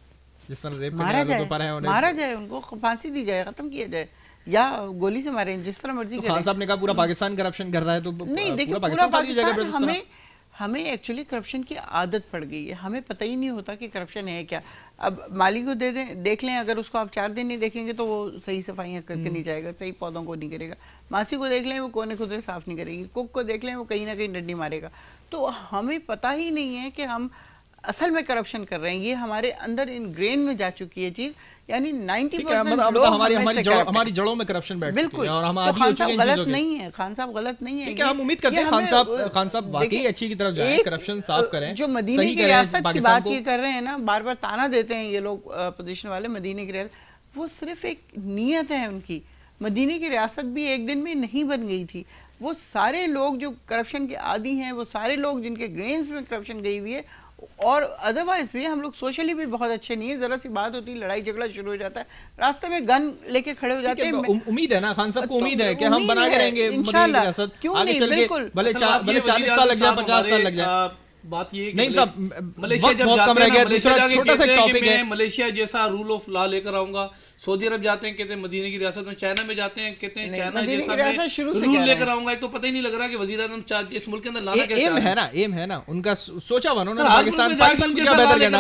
جس طرح ریپ مارا جائے مارا جائے ان کو پھانسی دی جائے ختم کیا جائے یا گولی سے مارے جس طرح مرضی خان صاحب نے کہا پورا پاکستان کرپشن کر رہا ہے تو نہیں دیکھیں پورا پاکستان ہمیں ہمیں ایکچولی کرپشن کی عادت پڑ گئی ہے ہمیں پتہ ہی نہیں ہوتا کہ کرپشن ہے کیا اب مالی کو دے دیں دیکھ لیں اگر اس کو آپ چار دن نہیں دیکھیں گے تو وہ صحیح صفائیاں کر کے نہیں جائے گا صحیح پودوں کو نہیں کرے گا ماسی کو دیکھ لیں وہ کونے خدرے صاف نہیں کرے گی کک کو دیکھ لیں وہ کہیں نہ کہیں ڈنڈی مارے گا تو ہمیں پتہ ہی نہیں ہے کہ ہم اصل میں کرپشن کر رہے ہیں۔ یہ ہمارے اندر ان گرین میں جا چکی ہے چیز یعنی نائنٹی ہماری جڑوں میں کرپشن بیٹھ بالکل۔ اور ہم خان صاحب غلط نہیں ہے خان صاحب غلط نہیں ہے ہم امید کرتے ہیں خان صاحب خان صاحب واقعی اچھی کی طرف جائیں کرپشن صاف کریں جو مدینہ کی ریاست کی بات یہ کر رہے ہیں نا بار بار تانا دیتے ہیں یہ لوگ پوزیشن والے مدینہ کی ریاست۔ وہ صرف ایک نیت ہے ان کی۔ مدینہ کی ریاست بھی ایک دن میں نہیں بن گئی تھی۔ وہ سارے لوگ جو کرپشن کے عادی ہیں وہ سارے لوگ جن کے گرینز میں کرپشن گئی ہوئی ہے اور ادروائز بھی ہم لوگ سوشلی بھی بہت اچھے نہیں ہیں۔ ذرا سی بات ہوتی ہے لڑائی جھگڑا شروع ہو جاتا ہے۔ راستے میں گن لے کے کھڑے ہو جاتے ہیں۔ امید ہے نا خان صاحب کو امید ہے کہ ہم بنا کے رہیں گے انشاءاللہ۔ کیوں نہیں؟ بالکل۔ بھلے چالیس سال لگ جائے پچاس سال لگ جائے۔ بات یہ نہیں صاحب ملیشیا جب جاتے ہیں ہے۔ ملیشیا جیسا رول آف لا لے کر آؤں گا سعودی عرب جاتے ہیں کہتے ہیں مدینہ کی ریاست میں چائنا میں جاتے ہیں کہتے ہیں چائنا جیسا میں رول لے کر آؤں گا ایک تو پتہ ہی نہیں لگ رہا کہ وزیر اعظم اس ملک کے اندر لانا کیا ایم ہے نا ایم ہے نا ان کا سوچا ہوا انہوں نے پاکستان پاکستان کو کیا بہتر کرنا۔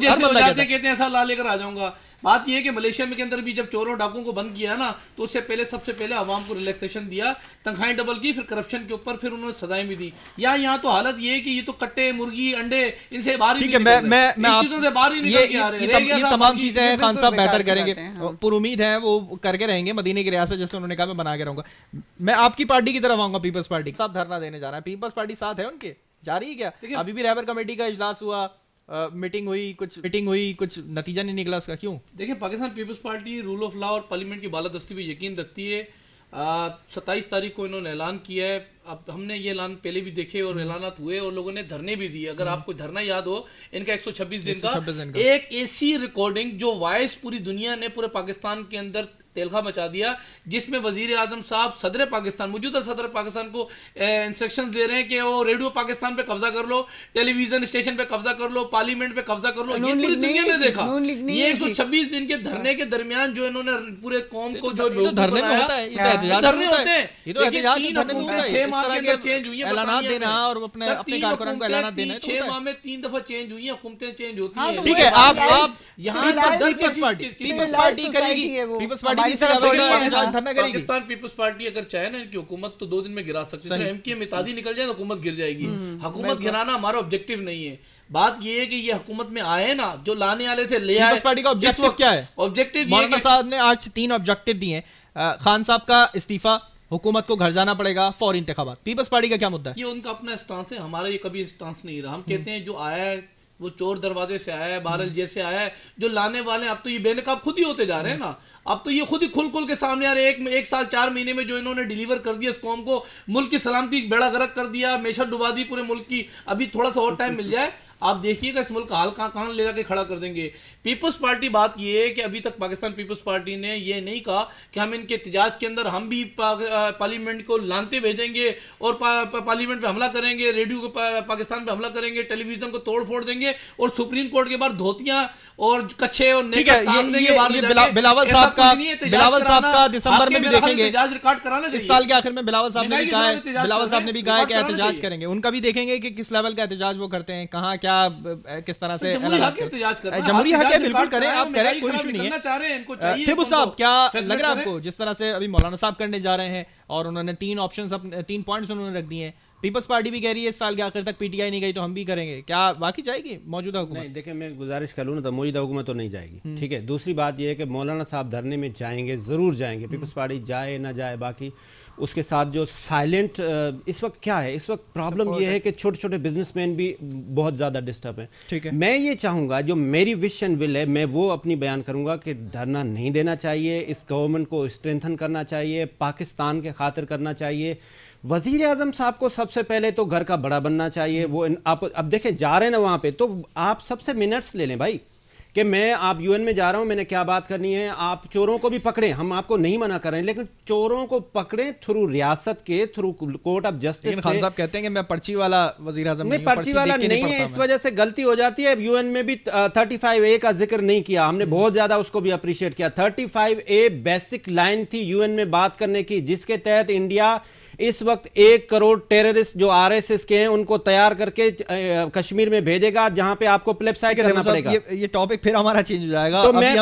جیسے ہو جاتے ہیں کہتے ہیں ایسا لا لے کر آ جاؤں گا۔ بات یہ ہے کہ ملیشیا میں کے اندر بھی جب چوروں ڈاکوں کو بند کیا نا تو اس سے پہلے سب سے پہلے عوام کو ریلیکسیشن دیا تنخواہیں ڈبل کی پھر کرپشن کے اوپر پھر انہوں نے سزائیں بھی دی۔ یا یہاں تو حالت یہ ہے کہ یہ تو کٹے مرغی انڈے ان سے باہر ہی نہیں چیزوں سے باہر ہی نہیں کیا رہے یہ تمام چیزیں خان صاحب بہتر کریں گے۔ پر امید ہے وہ کر کے رہیں گے مدینہ کی ریاست جیسے انہوں نے کہا میں بنا کے رہوں گا۔ میں آپ کی پارٹی کی طرف آؤں گا پیپلز پارٹی۔ صاحب دھرنا دینے جا رہا ہے پیپلز پارٹی ساتھ ہے ان کے؟ جا رہی ہے کیا؟ ابھی بھی ریبر کمیٹی کا اجلاس ہوا۔ میٹنگ ہوئی کچھ میٹنگ ہوئی کچھ نتیجہ نہیں نکلا اس کا کیوں؟ دیکھیں Pakistan People's Party rule of law اور پارلیمنٹ کی بالادستی پہ یقین رکھتی ہے۔ ستائیس تاریخ کو انہوں نے اعلان کیا ہے۔ اب ہم نے یہ اعلان پہلے بھی دیکھے اور اعلانات ہوئے اور لوگوں نے دھرنے بھی دیے۔ اگر آپ کو دھرنا یاد ہو ان کا ایک سو چھبیس دن کا ایک ایسی ریکارڈنگ جو وائس پوری دنیا نے پورے پاکستان کے اندر تیلخا مچا دیا جس میں وزیر اعظم صاحب صدر پاکستان موجودہ صدر پاکستان کو انسٹرکشن دے رہے ہیں کہ وہ ریڈیو پاکستان پہ قبضہ کر لو ٹیلی ویژن اسٹیشن پہ قبضہ کر لو پارلیمنٹ پہ قبضہ کر لو یہ پوری دنیا نے دیکھا۔ یہ ایک سو چھبیس دن کے دھرنے کے درمیان جو انہوں نے پورے قوم کو جو دھرنے میں ہوتا ہے دھرنے ہوتے ہیں۔ یہ تو احتجاج تین حکومتیں چھ ماہ کے اندر چینج ہوئی ہیں اعلانات دینا اور اپنے اپنے کارکنان کو اعلانات دینا چھ ماہ میں تین دفعہ چینج ہوئی ہیں حکومتیں چینج ہوتی ہیں۔ ٹھیک ہے آپ آپ یہاں پارٹی پیپلز پارٹی کرے گی People's Party Pakistan People's Party اگر چاہے نا ان کی حکومت تو دو دن میں گرا سکتی ہے۔ ایم کی ایم اتحادی نکل جائے تو حکومت گر جائے گی۔ حکومت گرانا ہمارا آبجیکٹیو نہیں ہے۔ بات یہ ہے کہ یہ حکومت میں آئے نا جو لانے والے تھے لے آئے۔ پارٹی کا آبجیکٹیو کیا ہے؟ آبجیکٹیو مولانا صاحب نے آج تین آبجیکٹیو دیے ہیں۔ خان صاحب کا استعفیٰ حکومت کو گھر جانا پڑے گا فور انتخابات۔ پیپلز پارٹی کا کیا مدہ ہے؟ یہ ان کا اپنا اسٹانس ہے ہمارا یہ کبھی اسٹانس نہیں رہا۔ ہم کہتے ہیں جو آیا ہے وہ چور دروازے سے آیا ہے بارل جیسے آیا ہے، جو لانے والے اب تو یہ بے نقاب خود ہی ہوتے جا رہے ہیں نا۔ اب تو یہ خود ہی کھل کھل کے سامنے آ رہے ایک ایک سال چار مہینے میں جو انہوں نے ڈیلیور کر دیا اس قوم کو، ملک کی سلامتی، بیڑا غرق کر دیا میشر ڈبا دی پورے ملک کی۔ ابھی تھوڑا سا اور ٹائم مل جائے۔ آپ دیکھیے گا اس ملک کا حال کہاں کہاں لے جا کے کھڑا کر دیں گے۔ پیپلز پارٹی بات یہ ہے کہ ابھی تک پاکستان پیپلز پارٹی نے یہ نہیں کہا کہ ہم ان کے احتجاج کے اندر ہم بھی پارلیمنٹ کو لانتے بھیجیں گے اور پارلیمنٹ پہ حملہ کریں گے، ریڈیو کو پاکستان پہ حملہ کریں گے، ٹیلی ویژن کو توڑ پھوڑ دیں گے اور سپریم کورٹ کے باہر دھوتیاں اور کچھے اور بلاول صاحب کا بلاول صاحب کا دسمبر میں بھی دیکھیں گے۔ اس سال کے آخر میں بلاول صاحب نے بھی کہا ہے بلاول صاحب نے بھی کہا ہے کہ احتجاج کریں گے۔ ان کا بھی دیکھیں گے کہ کس لیول کا احتجاج وہ کرتے ہیں کہاں کیا کس طرح سے جمہوری حق ہے بالکل کریں آپ کریں کوئی ایشو نہیں ہے۔ تھبو صاحب کیا لگ رہا ہے آپ کو جس طرح سے ابھی مولانا صاحب کرنے جا رہے ہیں اور انہوں نے تین آپشنز تین پوائنٹس انہوں نے رکھ دیے ہیں۔ پیپلز پارٹی بھی کہہ رہی ہے اس سال کے آخر تک پی ٹی آئی نہیں گئی تو ہم بھی کریں گے۔ کیا واقعی جائے گی موجودہ حکومت؟ نہیں دیکھیں میں گزارش کر لوں نا تو موجودہ حکومت تو نہیں جائے گی۔ ٹھیک ہے دوسری بات یہ ہے کہ مولانا صاحب دھرنے میں جائیں گے ضرور جائیں گے۔ پیپلز پارٹی جائے نہ جائے باقی اس کے ساتھ جو سائلنٹ اس وقت کیا ہے؟ اس وقت پرابلم یہ ہے کہ چھوٹے چھوٹے بزنس مین بھی بہت زیادہ ڈسٹرب ہیں۔ میں یہ چاہوں گا جو میری وش اینڈ ول ہے میں وہ اپنی بیان کروں گا کہ دھرنا نہیں دینا چاہیے اس گورنمنٹ کو اسٹرینتھن کرنا چاہیے پاکستان کے خاطر کرنا چاہیے۔ وزیر اعظم صاحب کو سب سے پہلے تو گھر کا بڑا بننا چاہیے وہ آپ اب دیکھیں جا رہے ہیں نا وہاں پہ تو آپ سب سے منٹس لے لیں بھائی کہ میں آپ یو این میں جا رہا ہوں میں نے کیا بات کرنی ہے؟ آپ چوروں کو بھی پکڑیں ہم آپ کو نہیں منع کر رہے ہیں لیکن چوروں کو پکڑیں تھرو ریاست کے through court of justice Khan صاحب کہتے ہیں کہ میں پرچی والا وزیر اعظم میں پرچی والا نہیں ہے اس وجہ سے غلطی ہو جاتی ہے۔ یو این میں بھی تھرٹی فائیو اے کا ذکر نہیں کیا ہم نے بہت زیادہ اس کو بھی اپریشیٹ کیا۔ Thirty five A basic line تھی یو این میں بات کرنے کی جس کے تحت انڈیا اس وقت ایک کروڑ ٹیررسٹ جو آر ایس ایس کے ہیں ان کو تیار کر کے کشمیر میں بھیجے گا جہاں پہ آپ کو پلیپ سائٹ کرنا پڑے گا۔ یہ ٹاپک پھر ہمارا چینج ہو جائے گا۔ تو میں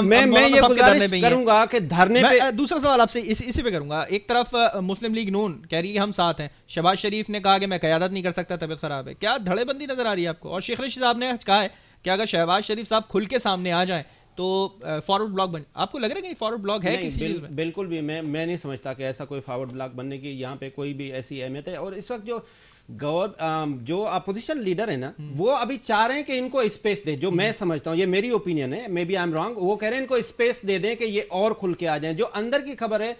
یہ گزارش کروں گا کہ دھرنے پہ دوسرا سوال آپ سے اسی پہ کروں گا۔ ایک طرف مسلم لیگ نون کہہ رہی ہے ہم ساتھ ہیں۔ شہباز شریف نے کہا کہ میں قیادت نہیں کر سکتا طبیعت خراب ہے۔ کیا دھڑے بندی نظر آ رہی ہے آپ کو؟ اور شیخ رشید صاحب نے کہا ہے کہ اگر شہباز شریف صاحب کھل کے سامنے آ جائیں تو فارورڈ بلاک بن آپ کو لگ رہا ہے کہ فارورڈ بلاک ہے کسی چیز میں؟ بالکل بھی میں میں نہیں سمجھتا کہ ایسا کوئی فارورڈ بلاک بننے کی یہاں پہ کوئی بھی ایسی اہمیت ہے۔ اور اس وقت جو گور جو اپوزیشن لیڈر ہے نا وہ ابھی چاہ رہے ہیں کہ ان کو اسپیس دیں جو میں سمجھتا ہوں یہ میری اوپینین ہے maybe I am wrong وہ کہہ رہے ہیں ان کو اسپیس دے دیں کہ یہ اور کھل کے آ جائیں۔ جو اندر کی خبر ہے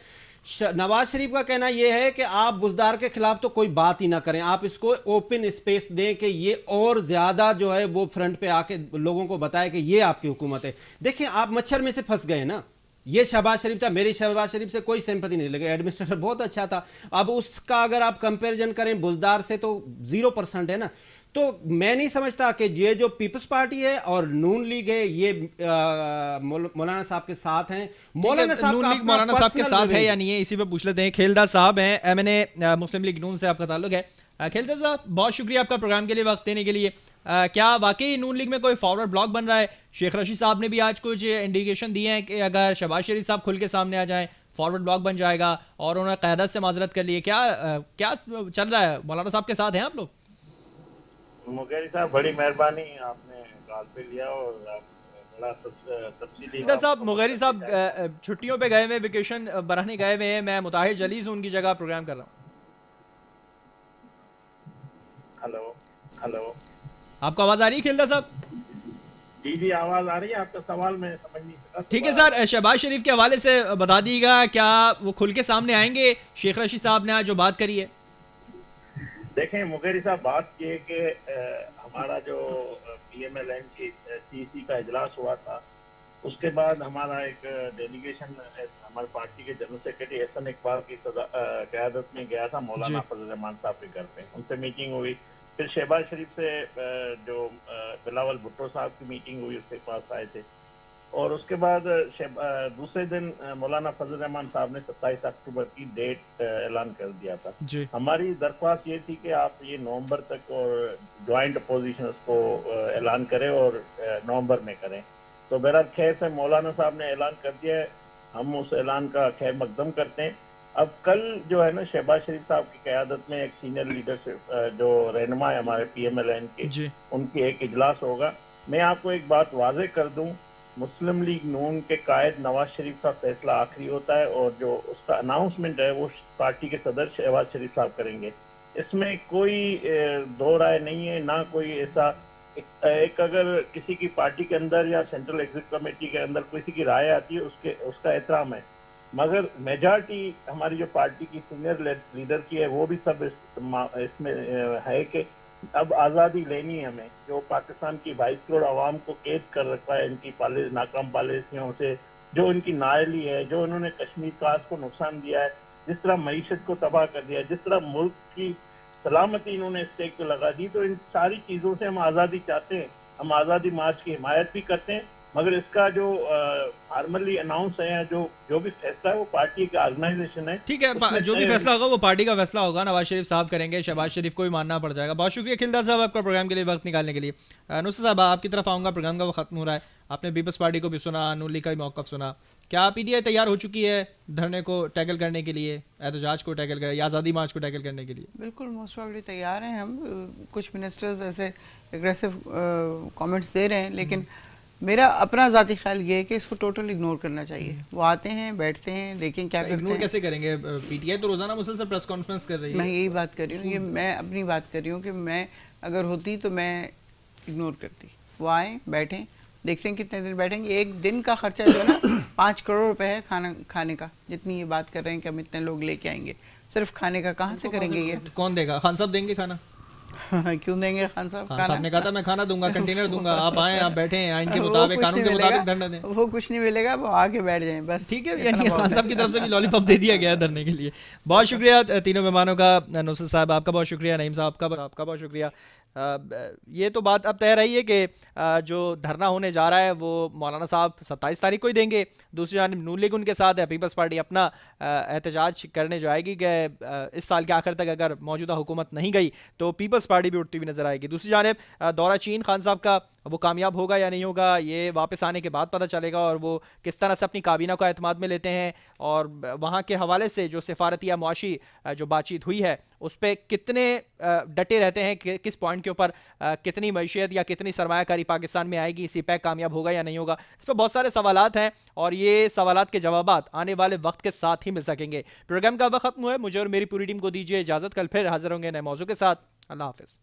نواز شریف کا کہنا یہ ہے کہ آپ بزدار کے خلاف تو کوئی بات ہی نہ کریں۔ آپ اس کو اوپن اسپیس دیں کہ یہ اور زیادہ جو ہے وہ فرنٹ پہ آ کے لوگوں کو بتائے کہ یہ آپ کی حکومت ہے۔ دیکھیں، آپ مچھر میں سے پھنس گئے نا۔ یہ شہباز شریف تھا، میری شہباز شریف سے کوئی سمپتی نہیں لگے۔ ایڈمنسٹریٹر بہت اچھا تھا۔ اب اس کا اگر آپ کمپیریزن کریں بزدار سے تو زیرو پرسنٹ ہے نا۔ تو میں نہیں سمجھتا کہ یہ جو پیپلز پارٹی ہے اور نون لیگ ہے یہ مولانا صاحب کے ساتھ ہیں۔ مولانا صاحب مولانا صاحب کے ساتھ ہے یا نہیں ہے اسی پہ پوچھ لیتے ہیں۔ کھیلدہ صاحب ہیں M N A Muslim League Noon سے آپ کا تعلق ہے۔ کھیلدہ صاحب بہت شکریہ آپ کا پروگرام کے لیے وقت دینے کے لیے۔ کیا واقعی نون لیگ میں کوئی فارورڈ بلاک بن رہا ہے؟ شیخ رشید صاحب نے بھی آج کچھ انڈیکیشن دیے ہیں کہ اگر شہباز شریف صاحب کھل کے سامنے آ جائیں فارورڈ بلاک بن جائے گا اور انہوں نے قیادت سے معذرت کر لی ہے۔ کیا کیا چل رہا ہے؟ مولانا صاحب کے ساتھ ہیں آپ لوگ؟ صاحب بڑی مہربانی آپ نے کال پہ لیا اور صاحب مغیری صاحب چھٹیوں پہ گئے ہوئے ویکیشن براہنی گئے ہوئے ہیں میں متاہر جلیز ہوں ان کی جگہ پروگرام کر رہا ہوں۔ Hello hello. آپ کو آواز آ رہی ہے کھیلدہ صاحب؟ جی جی آواز آ رہی ہے آپ کا سوال میں سمجھ نہیں ٹھیک ہے سر شہباز شریف کے حوالے سے بتا دیے گا کیا وہ کھل کے سامنے آئیں گے؟ شیخ رشید صاحب نے آج جو بات کری ہے۔ دیکھیں مغیری صاحب بات یہ کہ ہمارا جو پی ایم ایل این کی سی سی کا اجلاس ہوا تھا اس کے بعد ہمارا ایک ڈیلیگیشن ہماری پارٹی کے جنرل سیکرٹری احسن اقبال کی قیادت میں گیا تھا مولانا جی۔ فضل رحمان صاحب کے گھر پہ۔ ان سے میٹنگ ہوئی۔ پھر شہباز شریف سے جو بلاول بھٹو صاحب کی میٹنگ ہوئی اس کے پاس آئے تھے۔ اور اس کے بعد دوسرے دن مولانا فضل رحمان صاحب نے ستائیس اکتوبر کی ڈیٹ اعلان کر دیا تھا۔ جی۔ ہماری درخواست یہ تھی کہ آپ یہ نومبر تک اور جوائنٹ اپوزیشن کو اعلان کریں اور نومبر میں کریں۔ تو بہرحال خیر سے مولانا صاحب نے اعلان کر دیا ہے۔ ہم اس اعلان کا خیر مقدم کرتے ہیں۔ اب کل جو ہے نا شہباز شریف صاحب کی قیادت میں ایک سینئر لیڈرشپ جو رہنما ہے ہمارے پی ایم ایل این کے جی۔ ان کی ایک اجلاس ہوگا۔ میں آپ کو ایک بات واضح کر دوں۔ مسلم لیگ نون کے قائد نواز شریف کا فیصلہ آخری ہوتا ہے اور جو اس کا اناؤنسمنٹ ہے وہ پارٹی کے صدر شہباز شریف صاحب کریں گے۔ اس میں کوئی دو رائے نہیں ہے، نہ کوئی ایسا ایک اگر کسی کی پارٹی کے اندر یا سینٹرل ایگزیکٹ کمیٹی کے اندر کسی کی رائے آتی ہے، اس کے، اس کا احترام ہے۔ مگر میجارٹی ہماری جو پارٹی کی سینئر لیڈر کی ہے، وہ بھی سب اس میں ہے کہ اب آزادی لینی ہے ہمیں، جو پاکستان کی بائیس کروڑ عوام کو قید کر رکھا ہے، ان کی ناکام پالیسیوں سے جو ان کی نائلی ہے، جو انہوں نے کشمیر کاس کو نقصان دیا ہے، جس طرح معیشت کو تباہ کر دیا ہے، جس طرح ملک کی سلامتی انہوں نے اسٹیک پہ لگا دی، تو ان ساری چیزوں سے ہم آزادی چاہتے ہیں۔ ہم آزادی مارچ کی حمایت بھی کرتے ہیں مگر اس کا جو فارملی اناؤنس ہے جو جو بھی فیصلہ ہے وہ پارٹی کا آرگنائزیشن ہے۔ ٹھیک ہے جو بھی فیصلہ ہوگا وہ پارٹی کا فیصلہ ہوگا۔ نواز شریف صاحب کریں گے شہباز شریف کو بھی ماننا پڑ جائے گا۔ بہت شکریہ کھلدار صاحب آپ کا پروگرام کے لیے وقت نکالنے کے لیے۔ نصر صاحب آپ کی طرف آؤں گا پروگرام کا وہ ختم ہو رہا ہے۔ آپ نے پیپلز پارٹی کو بھی سنا نولی کا بھی موقف سنا۔ کیا پی ڈی آئی تیار ہو چکی ہے دھرنے کو ٹیکل کرنے کے لیے؟ احتجاج کو ٹیکل کرنے یا آزادی مارچ کو ٹیکل کرنے کے لیے؟ بالکل موسٹ پرابلی تیار ہیں ہم۔ کچھ منسٹرز ایسے اگریسو کامنٹس دے رہے ہیں لیکن میرا اپنا ذاتی خیال یہ ہے کہ اس کو ٹوٹل اگنور کرنا چاہیے۔ وہ آتے ہیں بیٹھتے ہیں دیکھیں کیا کرتے اگنور کیسے کریں گے؟ پی ٹی آئی تو روزانہ مسلسل پریس کانفرنس کر رہی ہے۔ میں یہی بات کر رہی ہوں یہ میں اپنی بات کر رہی ہوں کہ میں اگر ہوتی تو میں اگنور کرتی۔ وہ آئیں بیٹھیں دیکھتے ہیں کتنے دن بیٹھیں گے۔ ایک دن کا خرچہ جو ہے نا <coughs> پانچ کروڑ روپے ہے کھانا کھانے کا۔ جتنی یہ بات کر رہے ہیں کہ ہم اتنے لوگ لے کے آئیں گے۔ صرف کھانے کا کہاں سے کریں گے یہ؟ کون دے گا؟ خان صاحب دیں گے کھانا؟ <laughs> کیوں دیں گے خان صاحب؟ خان صاحب نے کہا تھا میں کھانا دوں گا کنٹینر دوں گا آپ آئیں آپ بیٹھیں آئین کے مطابق قانون کے مطابق دھرنا دیں۔ وہ کچھ نہیں ملے گا وہ آگے بیٹھ جائیں بس ٹھیک ہے یعنی خان صاحب کی طرف سے بھی لالی پاپ دے دیا گیا دھرنے کے لیے۔ بہت شکریہ تینوں مہمانوں کا نصرت صاحب آپ کا بہت شکریہ نعیم صاحب کا آپ کا بہت شکریہ۔ یہ تو بات اب طے رہی ہے کہ جو دھرنا ہونے جا رہا ہے، وہ مولانا صاحب ستائیس تاریخ کو ہی دیں گے۔ دوسری جانب نون لیگ ان کے ساتھ ہے، پیپلز پارٹی اپنا احتجاج کرنے جو آئے گی کہ اس سال کے آخر تک اگر موجودہ حکومت نہیں گئی تو پیپلز پارٹی بھی اٹھتی ہوئی نظر آئے گی۔ دوسری جانب دورہ چین خان صاحب کا وہ کامیاب ہوگا یا نہیں ہوگا، یہ واپس آنے کے بعد پتہ چلے گا اور وہ کس طرح سے اپنی کابینہ کو اعتماد میں لیتے ہیں اور وہاں کے حوالے سے جو سفارتی یا معاشی جو بات چیت ہوئی ہے، اس پہ کتنے ڈٹے رہتے ہیں، کہ کس پوائنٹ کے اوپر کتنی معیشت یا کتنی سرمایہ کاری پاکستان میں آئے گی سی پیک کامیاب ہوگا یا نہیں ہوگا؟ اس پہ بہت سارے سوالات ہیں اور یہ سوالات کے جوابات آنے والے وقت کے ساتھ ہی مل سکیں گے۔ پروگرام کا وقت ختم ہوا ہے، مجھے اور میری پوری ٹیم کو دیجیے اجازت، کل پھر حاضر ہوں گے نئے موضوع کے ساتھ۔ اللہ حافظ۔